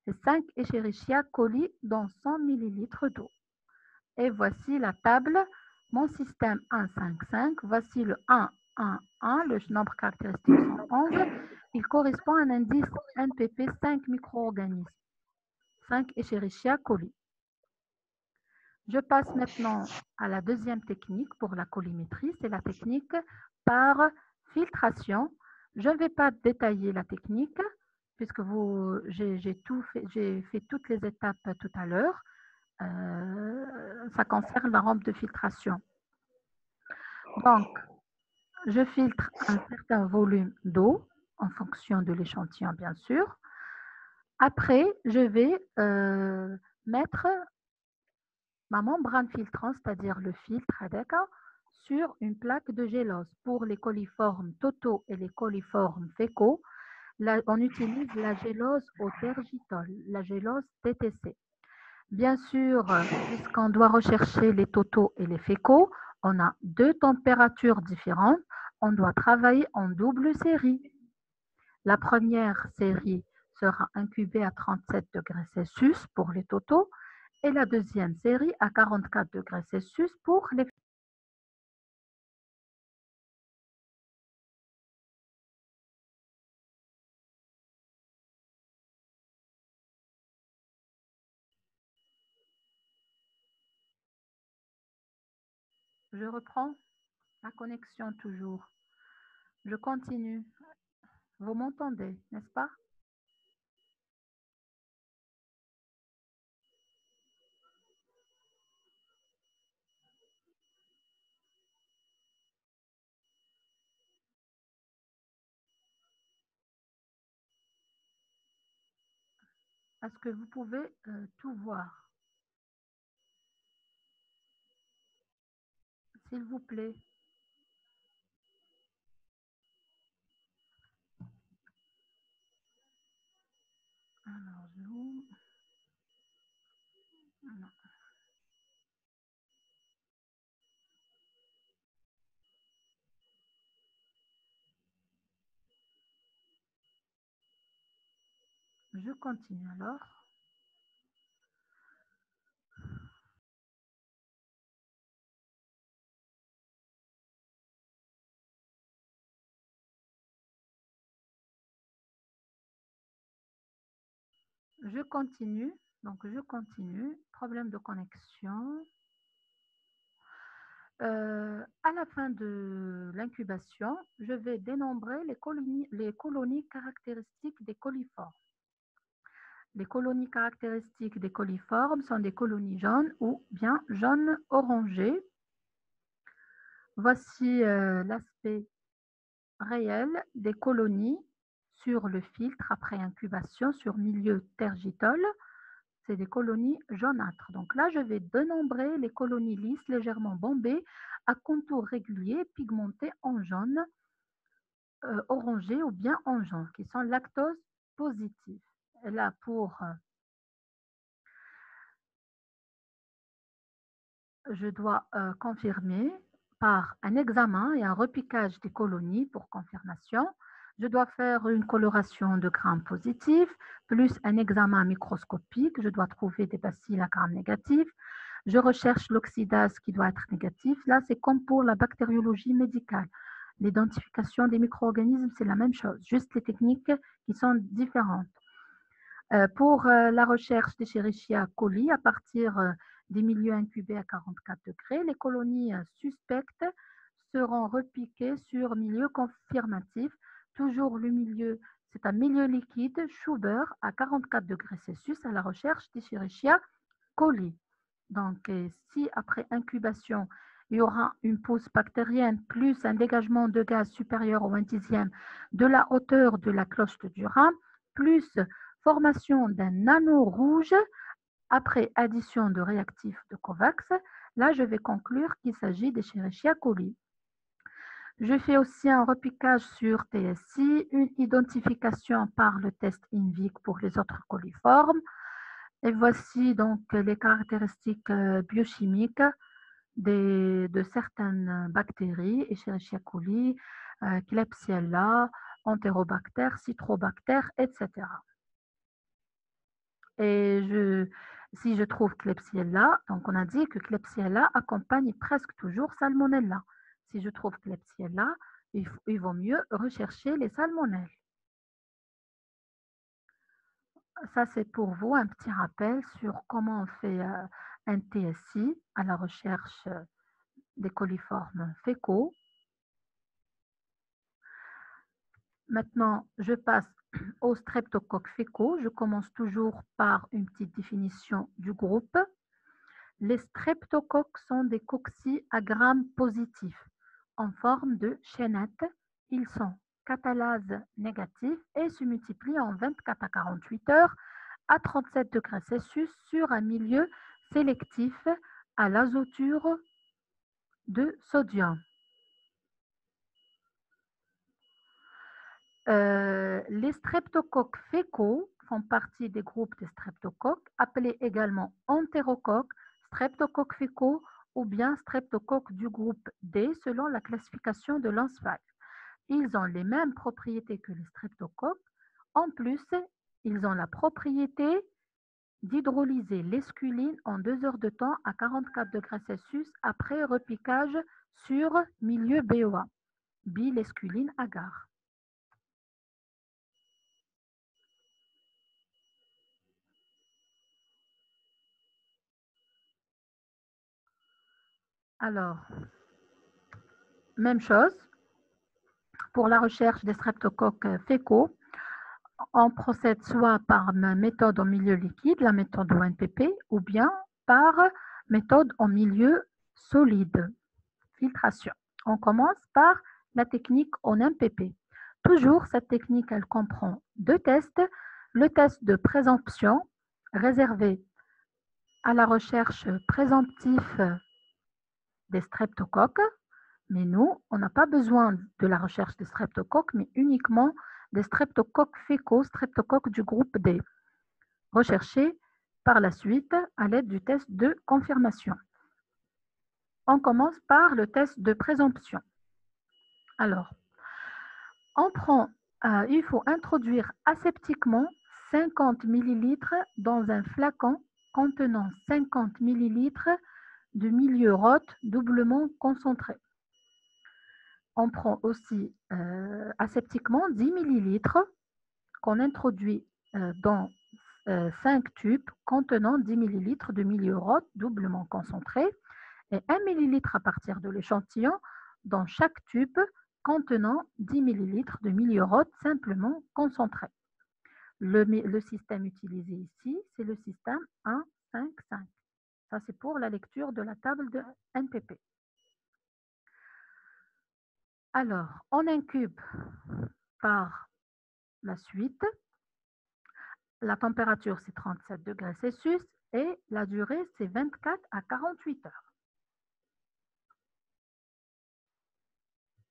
et 5 Escherichia coli dans 100 ml d'eau. Et voici la table, mon système 1, 5, 5. Voici le 1, 1, 1, le nombre caractéristique 111. Il correspond à un indice NPP 5 micro-organismes. 5 Escherichia coli. Je passe maintenant à la deuxième technique pour la colimétrie, c'est la technique par filtration. Je ne vais pas détailler la technique puisque j'ai fait, toutes les étapes tout à l'heure. Euh, ça concerne la rampe de filtration. Donc, je filtre un certain volume d'eau en fonction de l'échantillon, bien sûr. Après, je vais euh, mettre ma membrane filtrante, c'est-à-dire le filtre sur une plaque de gélose. Pour les coliformes totaux et les coliformes fécaux, on utilise la gélose au tergitol, la gélose TTC. Bien sûr, puisqu'on doit rechercher les totaux et les fécaux, on a deux températures différentes. On doit travailler en double série. La première série sera incubée à 37 degrés Celsius pour les totaux et la deuxième série à 44 degrés Celsius pour les Je reprends la connexion toujours. Je continue. Vous m'entendez, n'est-ce pas? Est-ce que vous pouvez euh, tout voir S'il vous plaît. Alors, je Je continue alors. Je continue, donc je continue, problème de connexion. Euh, à la fin de l'incubation, je vais dénombrer les colonies, les colonies caractéristiques des coliformes. Les colonies caractéristiques des coliformes sont des colonies jaunes ou bien jaunes orangées. Voici euh, l'aspect réel des colonies sur le filtre après incubation sur milieu tergitol. C'est des colonies jaunâtres. Donc là, je vais dénombrer les colonies lisses légèrement bombées à contours réguliers pigmentés en jaune, euh, orangé ou bien en jaune, qui sont lactose positifs. Là, pour je dois euh, confirmer par un examen et un repiquage des colonies pour confirmation. Je dois faire une coloration de grammes positifs, plus un examen microscopique. Je dois trouver des bacilles à grammes négatifs. Je recherche l'oxydase qui doit être négatif. Là, c'est comme pour la bactériologie médicale. L'identification des micro-organismes, c'est la même chose, juste les techniques qui sont différentes. Euh, pour euh, la recherche des Escherichia coli, à partir euh, des milieux incubés à 44 degrés, les colonies suspectes seront repiquées sur milieu confirmatif. Toujours le milieu, c'est un milieu liquide, Schubert, à 44 degrés Celsius, à la recherche des Escherichia coli. Donc, si après incubation, il y aura une pousse bactérienne plus un dégagement de gaz supérieur au 20 dixième de la hauteur de la cloche de Durham, plus formation d'un anneau rouge après addition de réactifs de COVAX, là, je vais conclure qu'il s'agit d'Escherichia coli. Je fais aussi un repiquage sur TSI, une identification par le test INVIC pour les autres coliformes. Et voici donc les caractéristiques euh, biochimiques de certaines bactéries, Escherichia coli, euh, Klebsiella, Enterobacter, Citrobacter, etc. Et si je trouve Klebsiella, donc on a dit que Klebsiella accompagne presque toujours Salmonella. Si je trouve Klebsiella, il, il vaut mieux rechercher les salmonelles. Ça, c'est pour vous un petit rappel sur comment on fait euh, un TSI à la recherche des coliformes fécaux. Maintenant, je passe aux streptocoques fécaux. Je commence toujours par une petite définition du groupe. Les streptocoques sont des cocci à grammes positifs en forme de chaînette. Ils sont catalase négatifs et se multiplient en 24 à 48 heures à 37 degrés Celsius sur un milieu sélectif à l'azoture de sodium. Euh, les streptocoques fécaux font partie des groupes de streptocoques, appelés également entérocoques, streptocoques fécaux ou bien streptocoques du groupe D selon la classification de Lansweig. Ils ont les mêmes propriétés que les streptocoques. En plus, ils ont la propriété d'hydrolyser l'esculine en deux heures de temps à 44 degrés Celsius après repiquage sur milieu BOA, bilesculine agar. Alors, même chose pour la recherche des streptocoques fécaux. On procède soit par méthode en milieu liquide, la méthode ONPP, ou bien par méthode en milieu solide, filtration. On commence par la technique en MPP. Toujours, cette technique, elle comprend deux tests. Le test de présomption, réservé à la recherche présomptive des streptocoques, mais nous, on n'a pas besoin de la recherche des streptocoques, mais uniquement des streptocoques fécaux, streptocoques du groupe D, recherchés par la suite à l'aide du test de confirmation. On commence par le test de présomption. Alors, on prend, euh, il faut introduire aseptiquement 50 ml dans un flacon contenant 50 ml de milieu rot doublement concentré. On prend aussi euh, aseptiquement 10 ml qu'on introduit euh, dans 5 euh, tubes contenant 10 ml de milieu rot doublement concentré et 1 ml à partir de l'échantillon dans chaque tube contenant 10 ml de milieu rot simplement concentré. Le, le système utilisé ici, c'est le système 1, 5, 5. Ça, c'est pour la lecture de la table de NPP. Alors, on incube par la suite. La température, c'est 37 degrés Celsius et la durée, c'est 24 à 48 heures.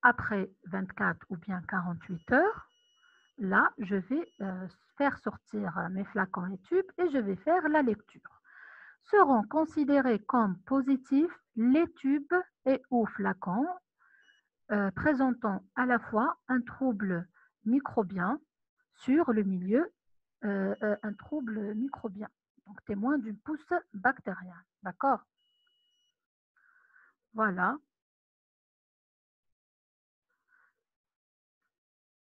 Après 24 ou bien 48 heures, là, je vais euh, faire sortir mes flacons et tubes et je vais faire la lecture. Seront considérés comme positifs les tubes et ou flacons euh, présentant à la fois un trouble microbien sur le milieu, euh, un trouble microbien, donc témoin d'une pousse bactérienne. D'accord? Voilà.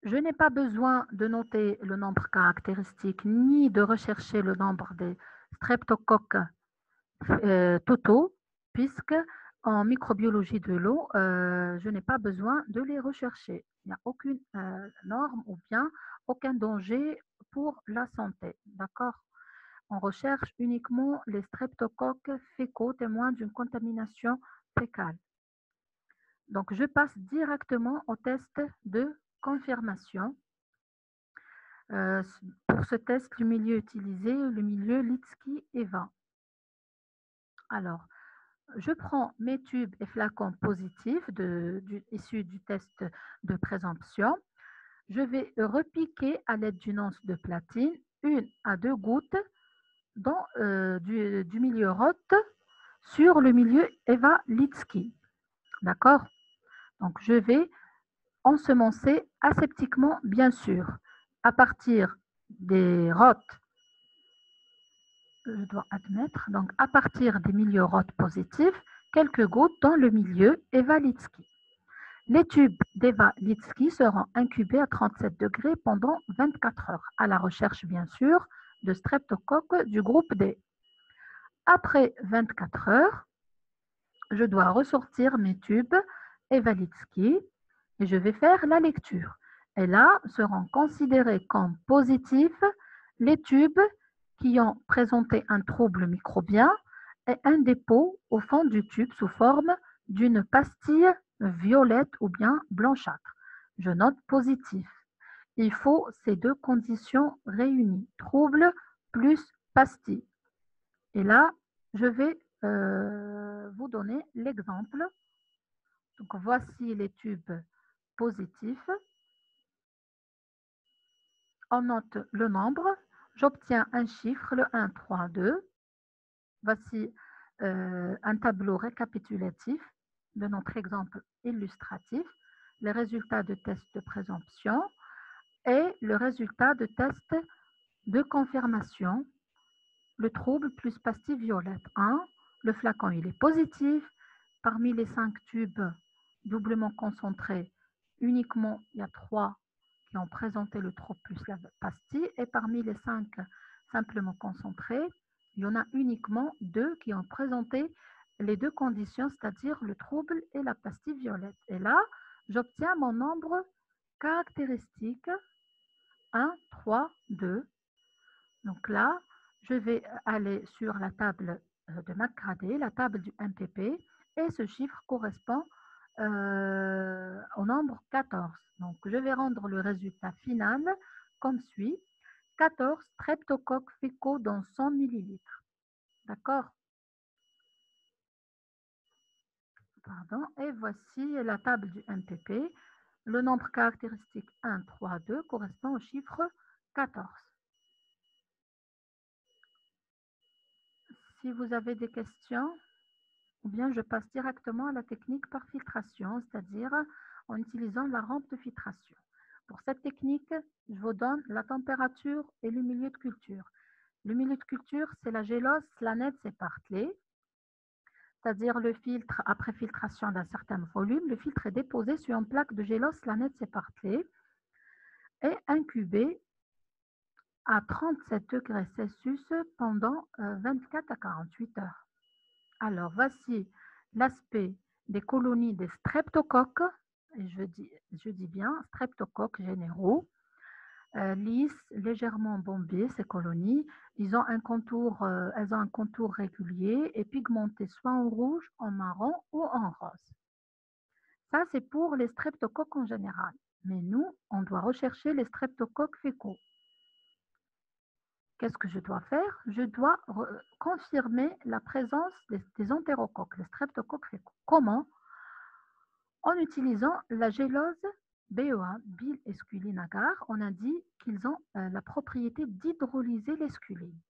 Je n'ai pas besoin de noter le nombre caractéristique ni de rechercher le nombre des streptocoques euh, totaux, puisque en microbiologie de l'eau, euh, je n'ai pas besoin de les rechercher. Il n'y a aucune euh, norme ou bien aucun danger pour la santé. D'accord? On recherche uniquement les streptocoques fécaux témoins d'une contamination fécale. Donc, je passe directement au test de confirmation. Euh, pour ce test, le milieu utilisé, le milieu Litsky-Eva. Alors, je prends mes tubes et flacons positifs issus du test de présomption. Je vais repiquer à l'aide d'une once de platine une à deux gouttes dans, euh, du, milieu ROT sur le milieu Eva Litsky. D'accord? Donc, je vais ensemencer aseptiquement, bien sûr, à partir des rotes, je dois admettre, donc à partir des milieux rotes positifs, quelques gouttes dans le milieu Eva Litsky. Les tubes d'Eva Litsky seront incubés à 37 degrés pendant 24 heures, à la recherche bien sûr de streptocoques du groupe D. Après 24 heures, je dois ressortir mes tubes Eva Litsky et je vais faire la lecture. Et là, seront considérés comme positifs les tubes qui ont présenté un trouble microbien et un dépôt au fond du tube sous forme d'une pastille violette ou bien blanchâtre. Je note positif. Il faut ces deux conditions réunies, trouble plus pastille. Et là, je vais euh, vous donner l'exemple. Donc, voici les tubes positif. On note le nombre. J'obtiens un chiffre, le 1, 3, 2. Voici euh, un tableau récapitulatif de notre exemple illustratif, les résultats de test de présomption et le résultat de test de confirmation. Le trouble plus pastille violette 1. Le flacon, il est positif. Parmi les cinq tubes doublement concentrés, uniquement, il y a trois ont présenté le trop plus la pastille et parmi les cinq simplement concentrés, il y en a uniquement deux qui ont présenté les deux conditions, c'est-à-dire le trouble et la pastille violette. Et là, j'obtiens mon nombre caractéristique 1, 3, 2. Donc là, je vais aller sur la table euh, de McGradé, la table du MPP, et ce chiffre correspond euh, au nombre 14. Donc, je vais rendre le résultat final comme suit. 14 streptocoques fécaux dans 100 ml. D'accord? Pardon. Et voici la table du MPP. Le nombre caractéristique 1, 3, 2 correspond au chiffre 14. Si vous avez des questions, ou bien je passe directement à la technique par filtration, c'est-à-dire en utilisant la rampe de filtration. Pour cette technique, je vous donne la température et le milieu de culture. Le milieu de culture, c'est la gélose Slanet Separtley, c'est-à-dire le filtre après filtration d'un certain volume. Le filtre est déposé sur une plaque de gélose Slanet Separtley et incubé à 37 degrés Celsius pendant 24 euh, à 48 heures. Alors, voici l'aspect des colonies des streptocoques, je dis, bien streptocoques généraux, euh, lisses, légèrement bombées, ces colonies. Euh, elles ont un contour régulier et pigmenté soit en rouge, en marron ou en rose. Ça, c'est pour les streptocoques en général. Mais nous, on doit rechercher les streptocoques fécaux. Qu'est-ce que je dois faire? Je dois confirmer la présence des, entérocoques, les streptocoques. Comment? En utilisant la gélose BEA, bile et sculine agar, on a dit qu'ils ont euh, la propriété d'hydrolyser les sculines.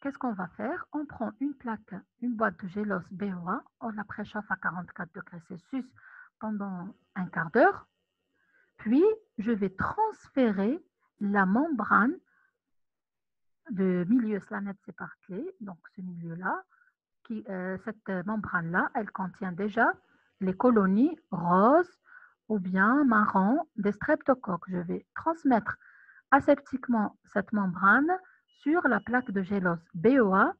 Qu'est-ce qu'on va faire? On prend une plaque, une boîte de gélose BOA, on la préchauffe à 44 degrés Celsius pendant un quart d'heure. Puis, je vais transférer la membrane de milieu slanet séparé, donc ce milieu-là, euh, cette membrane-là, elle contient déjà les colonies roses ou bien marron des streptocoques. Je vais transmettre aseptiquement cette membrane sur la plaque de gélose BOA.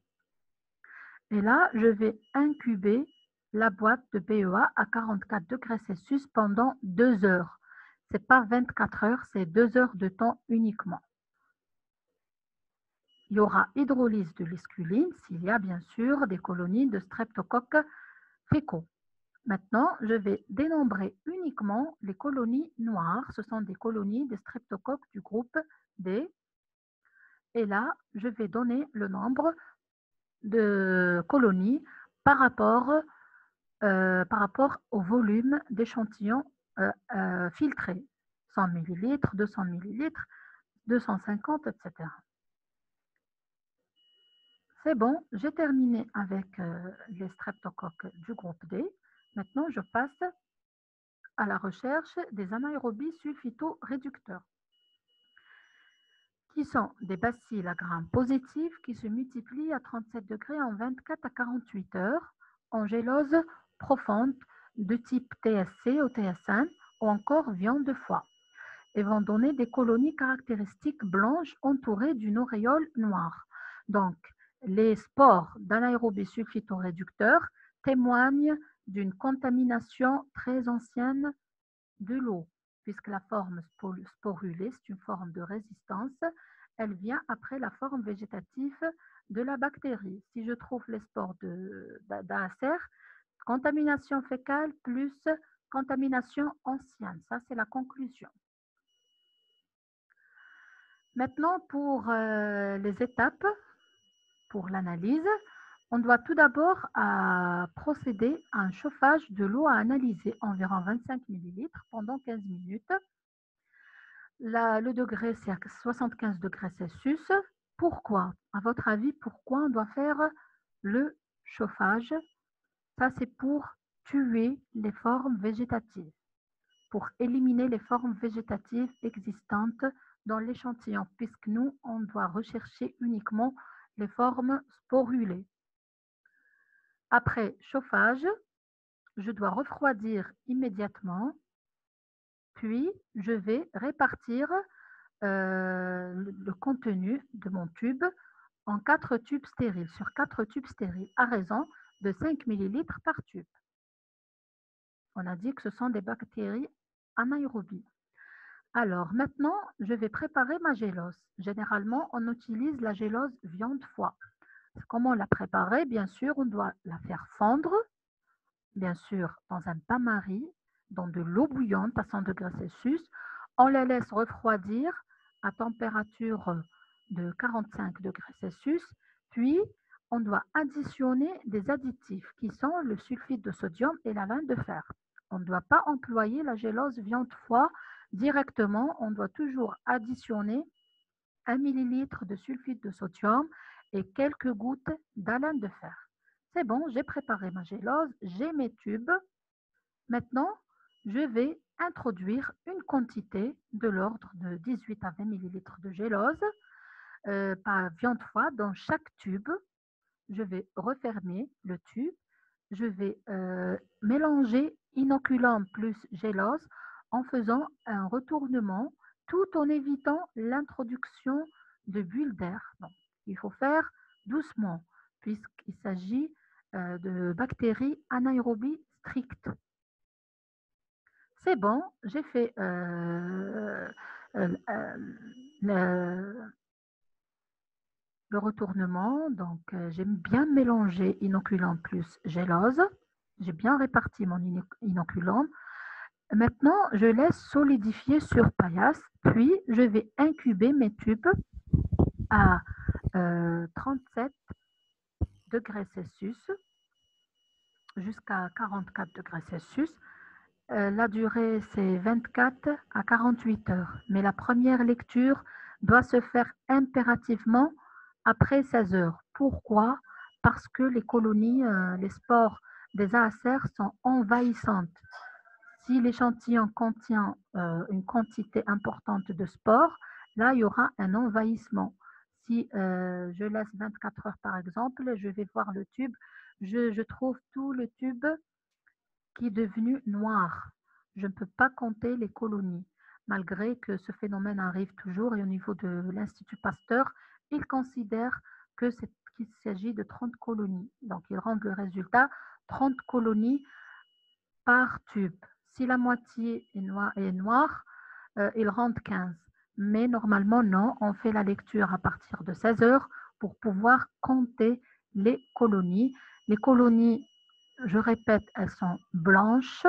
Et là, je vais incuber la boîte de BOA à 44 degrés Celsius pendant deux heures. Ce n'est pas 24 heures, c'est deux heures de temps uniquement. Il y aura hydrolyse de l'esculine s'il y a bien sûr des colonies de streptocoques fécaux. Maintenant, je vais dénombrer uniquement les colonies noires. Ce sont des colonies de streptocoques du groupe D et là, je vais donner le nombre de colonies par rapport, euh, par rapport au volume d'échantillons euh, euh, filtrés. 100 ml, 200 ml, 250, etc. C'est bon, j'ai terminé avec les streptocoques du groupe D. Maintenant, je passe à la recherche des anaérobies sulfito-réducteurs qui sont des bacilles à grains positifs qui se multiplient à 37 degrés en 24 à 48 heures en gélose profonde de type TSC ou TSN ou encore viande de foie et vont donner des colonies caractéristiques blanches entourées d'une auréole noire. Donc, les spores d'anaérobie sulfito-réducteur témoignent d'une contamination très ancienne de l'eau puisque la forme sporulée, c'est une forme de résistance, elle vient après la forme végétative de la bactérie. Si je trouve les spores d'ACR, contamination fécale plus contamination ancienne. Ça, c'est la conclusion. Maintenant, pour euh, les étapes, pour l'analyse, on doit tout d'abord euh, procéder à un chauffage de l'eau à analyser, environ 25 ml pendant 15 minutes. le degré, c'est 75 degrés Celsius. Pourquoi? À votre avis, pourquoi on doit faire le chauffage? C'est pour tuer les formes végétatives, pour éliminer les formes végétatives existantes dans l'échantillon, puisque nous, on doit rechercher uniquement les formes sporulées. Après chauffage, je dois refroidir immédiatement, puis je vais répartir euh, le contenu de mon tube en quatre tubes stériles, sur quatre tubes stériles, à raison de 5 ml par tube. On a dit que ce sont des bactéries anaérobies. Alors maintenant, je vais préparer ma gélose. Généralement, on utilise la gélose viande-foie. Comment la préparer Bien sûr, on doit la faire fondre, bien sûr, dans un bain-marie, dans de l'eau bouillante à 100 degrés Celsius. On la laisse refroidir à température de 45 degrés Celsius. Puis, on doit additionner des additifs qui sont le sulfite de sodium et la laine de fer. On ne doit pas employer la gélose viande foie directement. On doit toujours additionner 1 ml de sulfite de sodium et quelques gouttes d'haleine de fer. C'est bon, j'ai préparé ma gélose, j'ai mes tubes. Maintenant, je vais introduire une quantité de l'ordre de 18 à 20 ml de gélose euh, par viande foie dans chaque tube. Je vais refermer le tube. Je vais euh, mélanger inoculant plus gélose en faisant un retournement tout en évitant l'introduction de bulles d'air. Il faut faire doucement puisqu'il s'agit euh, de bactéries anaérobies strictes. C'est bon, j'ai fait euh, le, retournement. Donc, j'aime bien mélanger inoculant plus gélose. J'ai bien réparti mon inoculant. Maintenant, je laisse solidifier sur paillasse, puis je vais incuber mes tubes à 37 euh, degrés Celsius jusqu'à 44 degrés Celsius. Euh, la durée, c'est 24 à 48 heures. Mais la première lecture doit se faire impérativement après 16 heures. Pourquoi? Parce que les colonies, euh, les spores des ASR sont envahissantes. Si l'échantillon contient une quantité importante de spores, là, il y aura un envahissement. Si euh, je laisse 24 heures par exemple, je vais voir le tube, je, trouve tout le tube qui est devenu noir. Je ne peux pas compter les colonies, malgré que ce phénomène arrive toujours et au niveau de l'Institut Pasteur, ils considèrent qu'il s'agit de 30 colonies. Donc, ils rendent le résultat 30 colonies par tube. Si la moitié est, noire, euh, ils rendent 15. Mais normalement, non, on fait la lecture à partir de 16 heures pour pouvoir compter les colonies. Les colonies, je répète, elles sont blanches,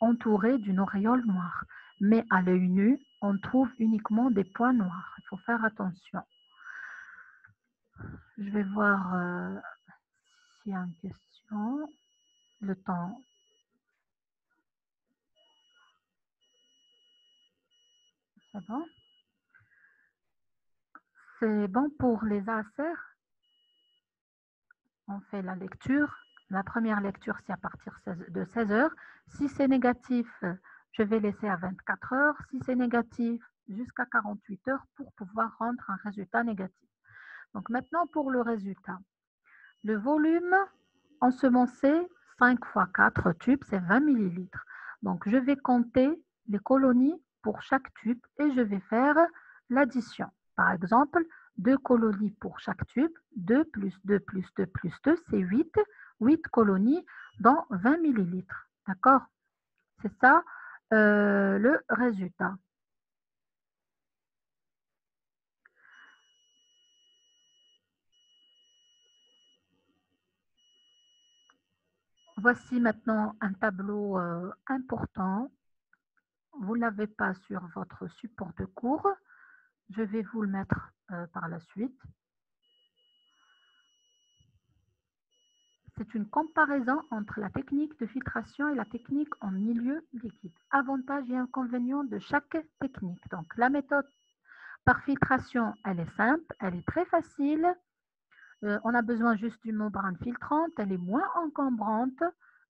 entourées d'une auréole noire. Mais à l'œil nu, on trouve uniquement des points noirs. Il faut faire attention. Je vais voir euh, s'il y a une question. Le temps C'est bon C'est bon pour les ASR On fait la lecture. La première lecture, c'est à partir de 16 heures. Si c'est négatif, je vais laisser à 24 heures. Si c'est négatif, jusqu'à 48 heures pour pouvoir rendre un résultat négatif. Donc maintenant, pour le résultat. Le volume ensemencé 5 x 4 tubes, c'est 20 millilitres. Donc, je vais compter les colonies pour chaque tube et je vais faire l'addition. Par exemple, deux colonies pour chaque tube, 2 plus 2 plus 2 plus 2, c'est 8, 8 colonies dans 20 millilitres. D'accord? C'est ça euh, le résultat. Voici maintenant un tableau euh, important vous ne l'avez pas sur votre support de cours, je vais vous le mettre euh, par la suite. C'est une comparaison entre la technique de filtration et la technique en milieu liquide. Avantages et inconvénients de chaque technique. Donc, la méthode par filtration, elle est simple, elle est très facile. Euh, on a besoin juste d'une membrane filtrante, elle est moins encombrante.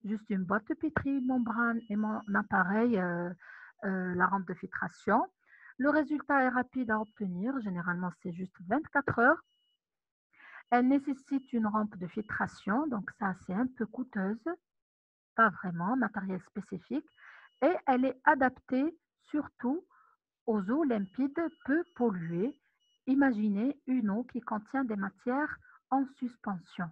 Juste une boîte de pétri, membrane et mon appareil euh, euh, la rampe de filtration. Le résultat est rapide à obtenir, généralement c'est juste 24 heures. Elle nécessite une rampe de filtration, donc ça c'est un peu coûteuse, pas vraiment, matériel spécifique. Et elle est adaptée surtout aux eaux limpides peu polluées. Imaginez une eau qui contient des matières en suspension.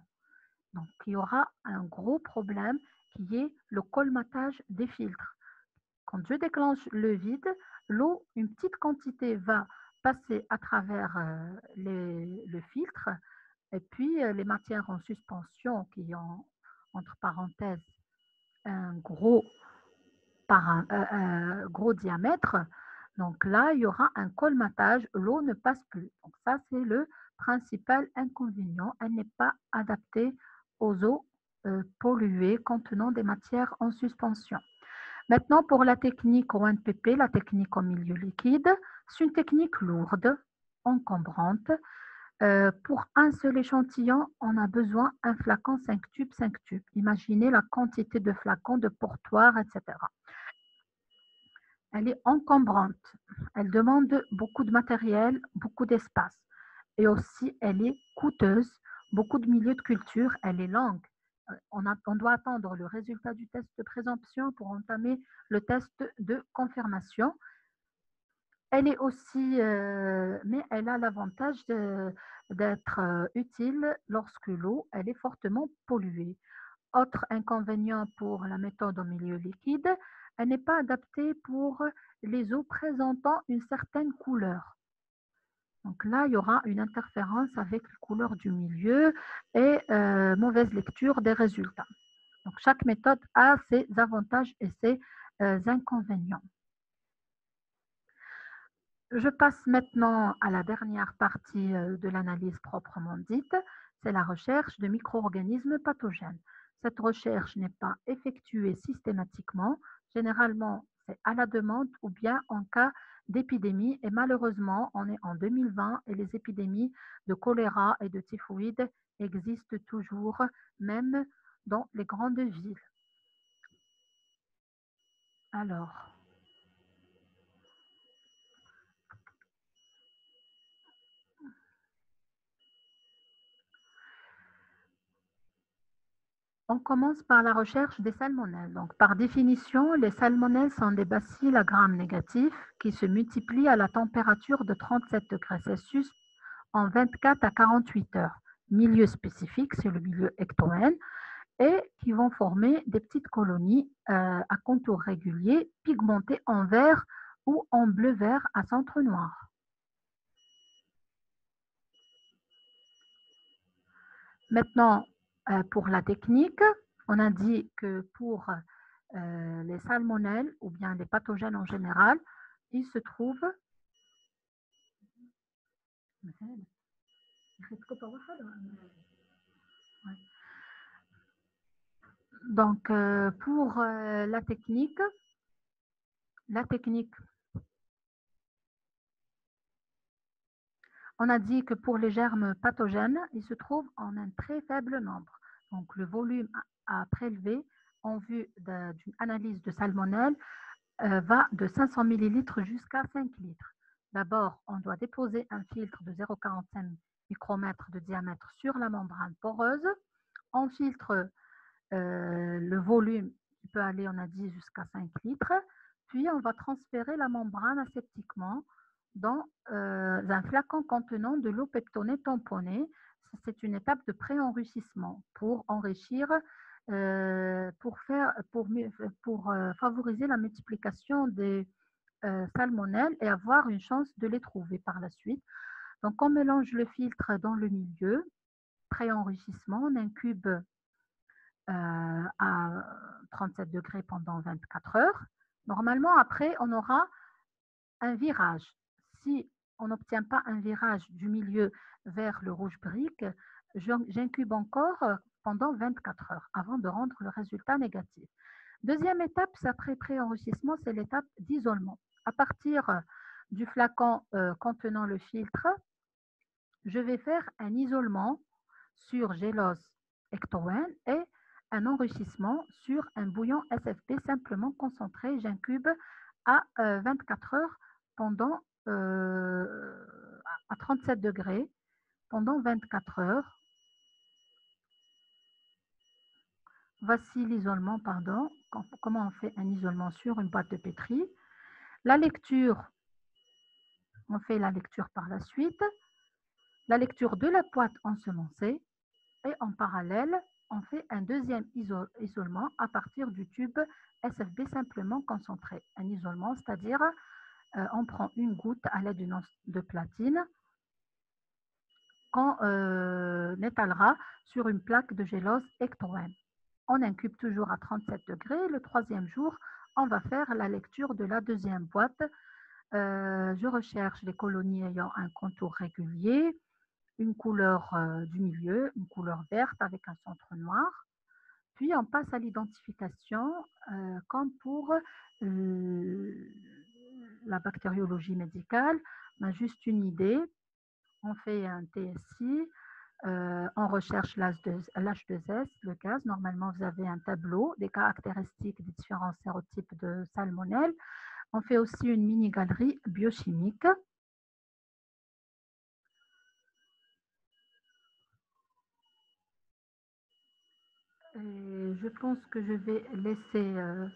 Donc il y aura un gros problème qui est le colmatage des filtres. Quand je déclenche le vide, l'eau, une petite quantité va passer à travers euh, le filtre et puis euh, les matières en suspension qui ont, entre parenthèses, un gros, un, gros diamètre. Donc là, il y aura un colmatage, l'eau ne passe plus. Donc ça, c'est le principal inconvénient. Elle n'est pas adaptée aux eaux euh, polluées contenant des matières en suspension. Maintenant, pour la technique au NPP, la technique au milieu liquide, c'est une technique lourde, encombrante. Euh, pour un seul échantillon, on a besoin d'un flacon 5 tubes, 5 tubes. Imaginez la quantité de flacons, de portoirs, etc. Elle est encombrante. Elle demande beaucoup de matériel, beaucoup d'espace. Et aussi, elle est coûteuse. Beaucoup de milieux de culture, elle est longue on, doit attendre le résultat du test de présomption pour entamer le test de confirmation. Elle est aussi, euh, mais elle a l'avantage d'être euh, utile lorsque l'eau est fortement polluée. Autre inconvénient pour la méthode au milieu liquide, elle n'est pas adaptée pour les eaux présentant une certaine couleur. Donc là, il y aura une interférence avec la couleur du milieu et euh, mauvaise lecture des résultats. Donc, chaque méthode a ses avantages et ses euh, inconvénients. Je passe maintenant à la dernière partie euh, de l'analyse proprement dite, c'est la recherche de micro-organismes pathogènes. Cette recherche n'est pas effectuée systématiquement, généralement c'est à la demande ou bien en cas d'épidémie et malheureusement on est en 2020 et les épidémies de choléra et de typhoïde existent toujours même dans les grandes villes. Alors, On commence par la recherche des salmonelles. Donc, par définition, les salmonelles sont des bacilles à grammes négatifs qui se multiplient à la température de 37 degrés Celsius en 24 à 48 heures. Milieu spécifique, c'est le milieu ectoène, et qui vont former des petites colonies euh, à contours réguliers, pigmentées en vert ou en bleu-vert à centre noir. Maintenant, pour la technique, on a dit que pour euh, les salmonelles ou bien les pathogènes en général, ils se trouvent donc euh, pour la technique, la technique On a dit que pour les germes pathogènes, ils se trouvent en un très faible nombre. Donc, le volume à prélever en vue d'une analyse de salmonelle euh, va de 500 ml jusqu'à 5 litres. D'abord, on doit déposer un filtre de 0,45 micromètres de diamètre sur la membrane poreuse. On filtre euh, le volume qui peut aller, on a dit, jusqu'à 5 litres. Puis, on va transférer la membrane aseptiquement dans euh, un flacon contenant de l'eau peptonée tamponnée. C'est une étape de pré-enrichissement pour enrichir, euh, pour, faire, pour, euh, favoriser la multiplication des salmonelles et avoir une chance de les trouver par la suite. Donc, on mélange le filtre dans le milieu, pré-enrichissement, on incube à 37 degrés pendant 24 heures. Normalement, après, on aura un virage on n'obtient pas un virage du milieu vers le rouge brique, j'incube encore pendant 24 heures avant de rendre le résultat négatif. Deuxième étape, après pré-enrichissement, c'est l'étape d'isolement. À partir du flacon euh, contenant le filtre, je vais faire un isolement sur gélose ectoène et un enrichissement sur un bouillon SFP simplement concentré. J'incube à 24 euh, heures pendant euh, à 37 degrés pendant 24 heures. Voici l'isolement, pardon, comment on fait un isolement sur une boîte de pétri? La lecture, on fait la lecture par la suite. La lecture de la boîte ensemencée. Et en parallèle, on fait un deuxième isolement à partir du tube SFB simplement concentré. Un isolement, c'est-à-dire euh, on prend une goutte à l'aide d'une de platine qu'on euh, étalera sur une plaque de gélose ectoène. On incube toujours à 37 degrés. Le troisième jour, on va faire la lecture de la deuxième boîte. Euh, je recherche les colonies ayant un contour régulier, une couleur du milieu, une couleur verte avec un centre noir. Puis on passe à l'identification comme pour la bactériologie médicale, on a juste une idée. On fait un TSI, euh, on recherche l'H2S, le gaz. Normalement, vous avez un tableau des caractéristiques des différents sérotypes de salmonelle. On fait aussi une mini-galerie biochimique. je pense que je vais laisser euh,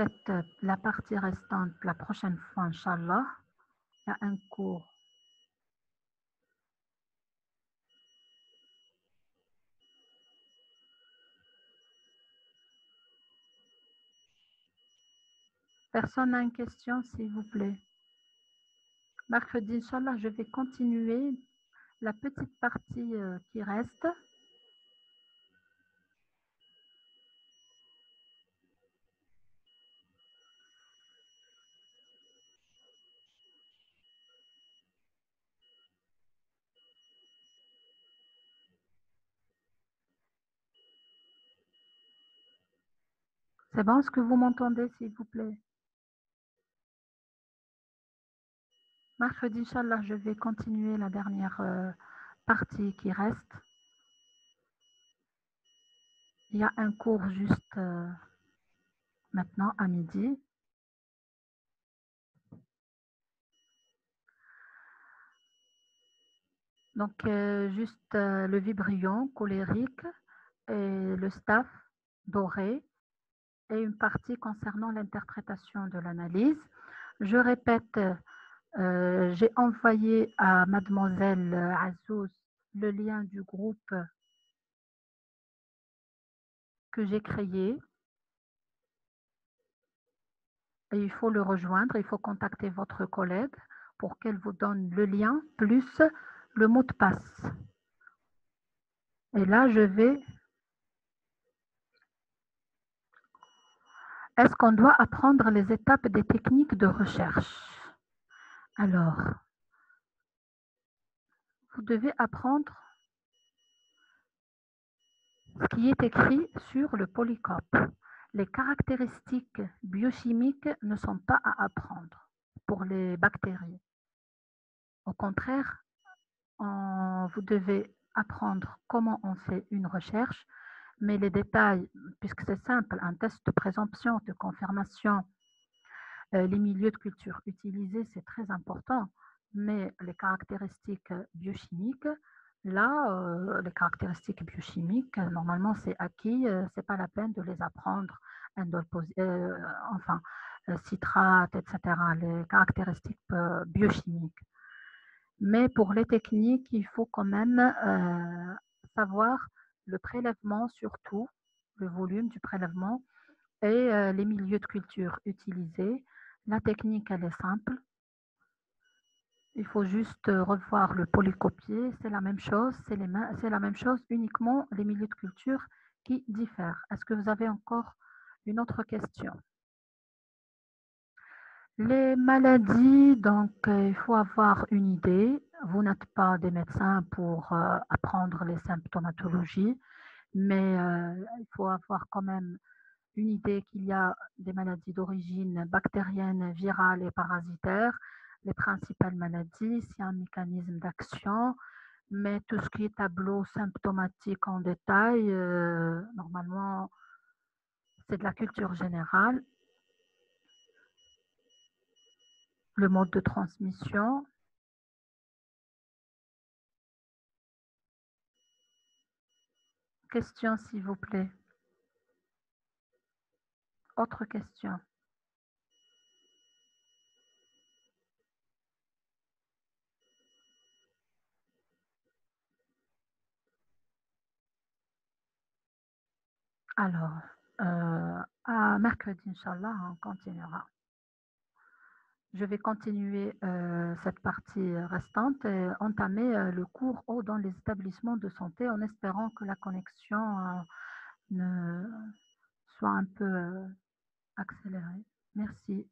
euh, la partie restante la prochaine fois, Inch'Allah. Il y a un cours. Personne n'a une question, s'il vous plaît. Mercredi, Inch'Allah, je vais continuer la petite partie euh, qui reste. C'est bon, est-ce que vous m'entendez, s'il vous plaît? Mercredi, Inch'Allah, je vais continuer la dernière euh, partie qui reste. Il y a un cours juste euh, maintenant à midi. Donc, euh, juste le vibrion colérique et le staff doré et une partie concernant l'interprétation de l'analyse. Je répète, euh, j'ai envoyé à mademoiselle Azouz le lien du groupe que j'ai créé. Et il faut le rejoindre, il faut contacter votre collègue pour qu'elle vous donne le lien plus le mot de passe. Et là, je vais Est-ce qu'on doit apprendre les étapes des techniques de recherche? Alors, vous devez apprendre ce qui est écrit sur le polycope. Les caractéristiques biochimiques ne sont pas à apprendre pour les bactéries. Au contraire, vous devez apprendre comment on fait une recherche, mais les détails, puisque c'est simple, un test de présomption, de confirmation, euh, les milieux de culture utilisés, c'est très important, mais les caractéristiques biochimiques, là, euh, les caractéristiques biochimiques, normalement, c'est acquis, euh, c'est pas la peine de les apprendre, enfin, citrate, etc., les caractéristiques biochimiques. Mais pour les techniques, il faut quand même savoir le prélèvement surtout, le volume du prélèvement et euh, les milieux de culture utilisés. La technique, elle est simple. Il faut juste euh, revoir le polycopier. C'est la même chose. C'est la même chose, uniquement les milieux de culture qui diffèrent. Est-ce que vous avez encore une autre question? Les maladies, donc euh, il faut avoir une idée vous n'êtes pas des médecins pour euh, apprendre les symptomatologies, mais euh, il faut avoir quand même une idée qu'il y a des maladies d'origine bactérienne, virale et parasitaire, les principales maladies, a un mécanisme d'action, mais tout ce qui est tableau symptomatique en détail, euh, normalement, c'est de la culture générale. Le mode de transmission, Question, s'il vous plaît. Autre question. Alors, euh, à mercredi, Inch'Allah, on continuera. Je vais continuer euh, cette partie restante et entamer euh, le cours haut dans les établissements de santé en espérant que la connexion euh, ne soit un peu accélérée. Merci.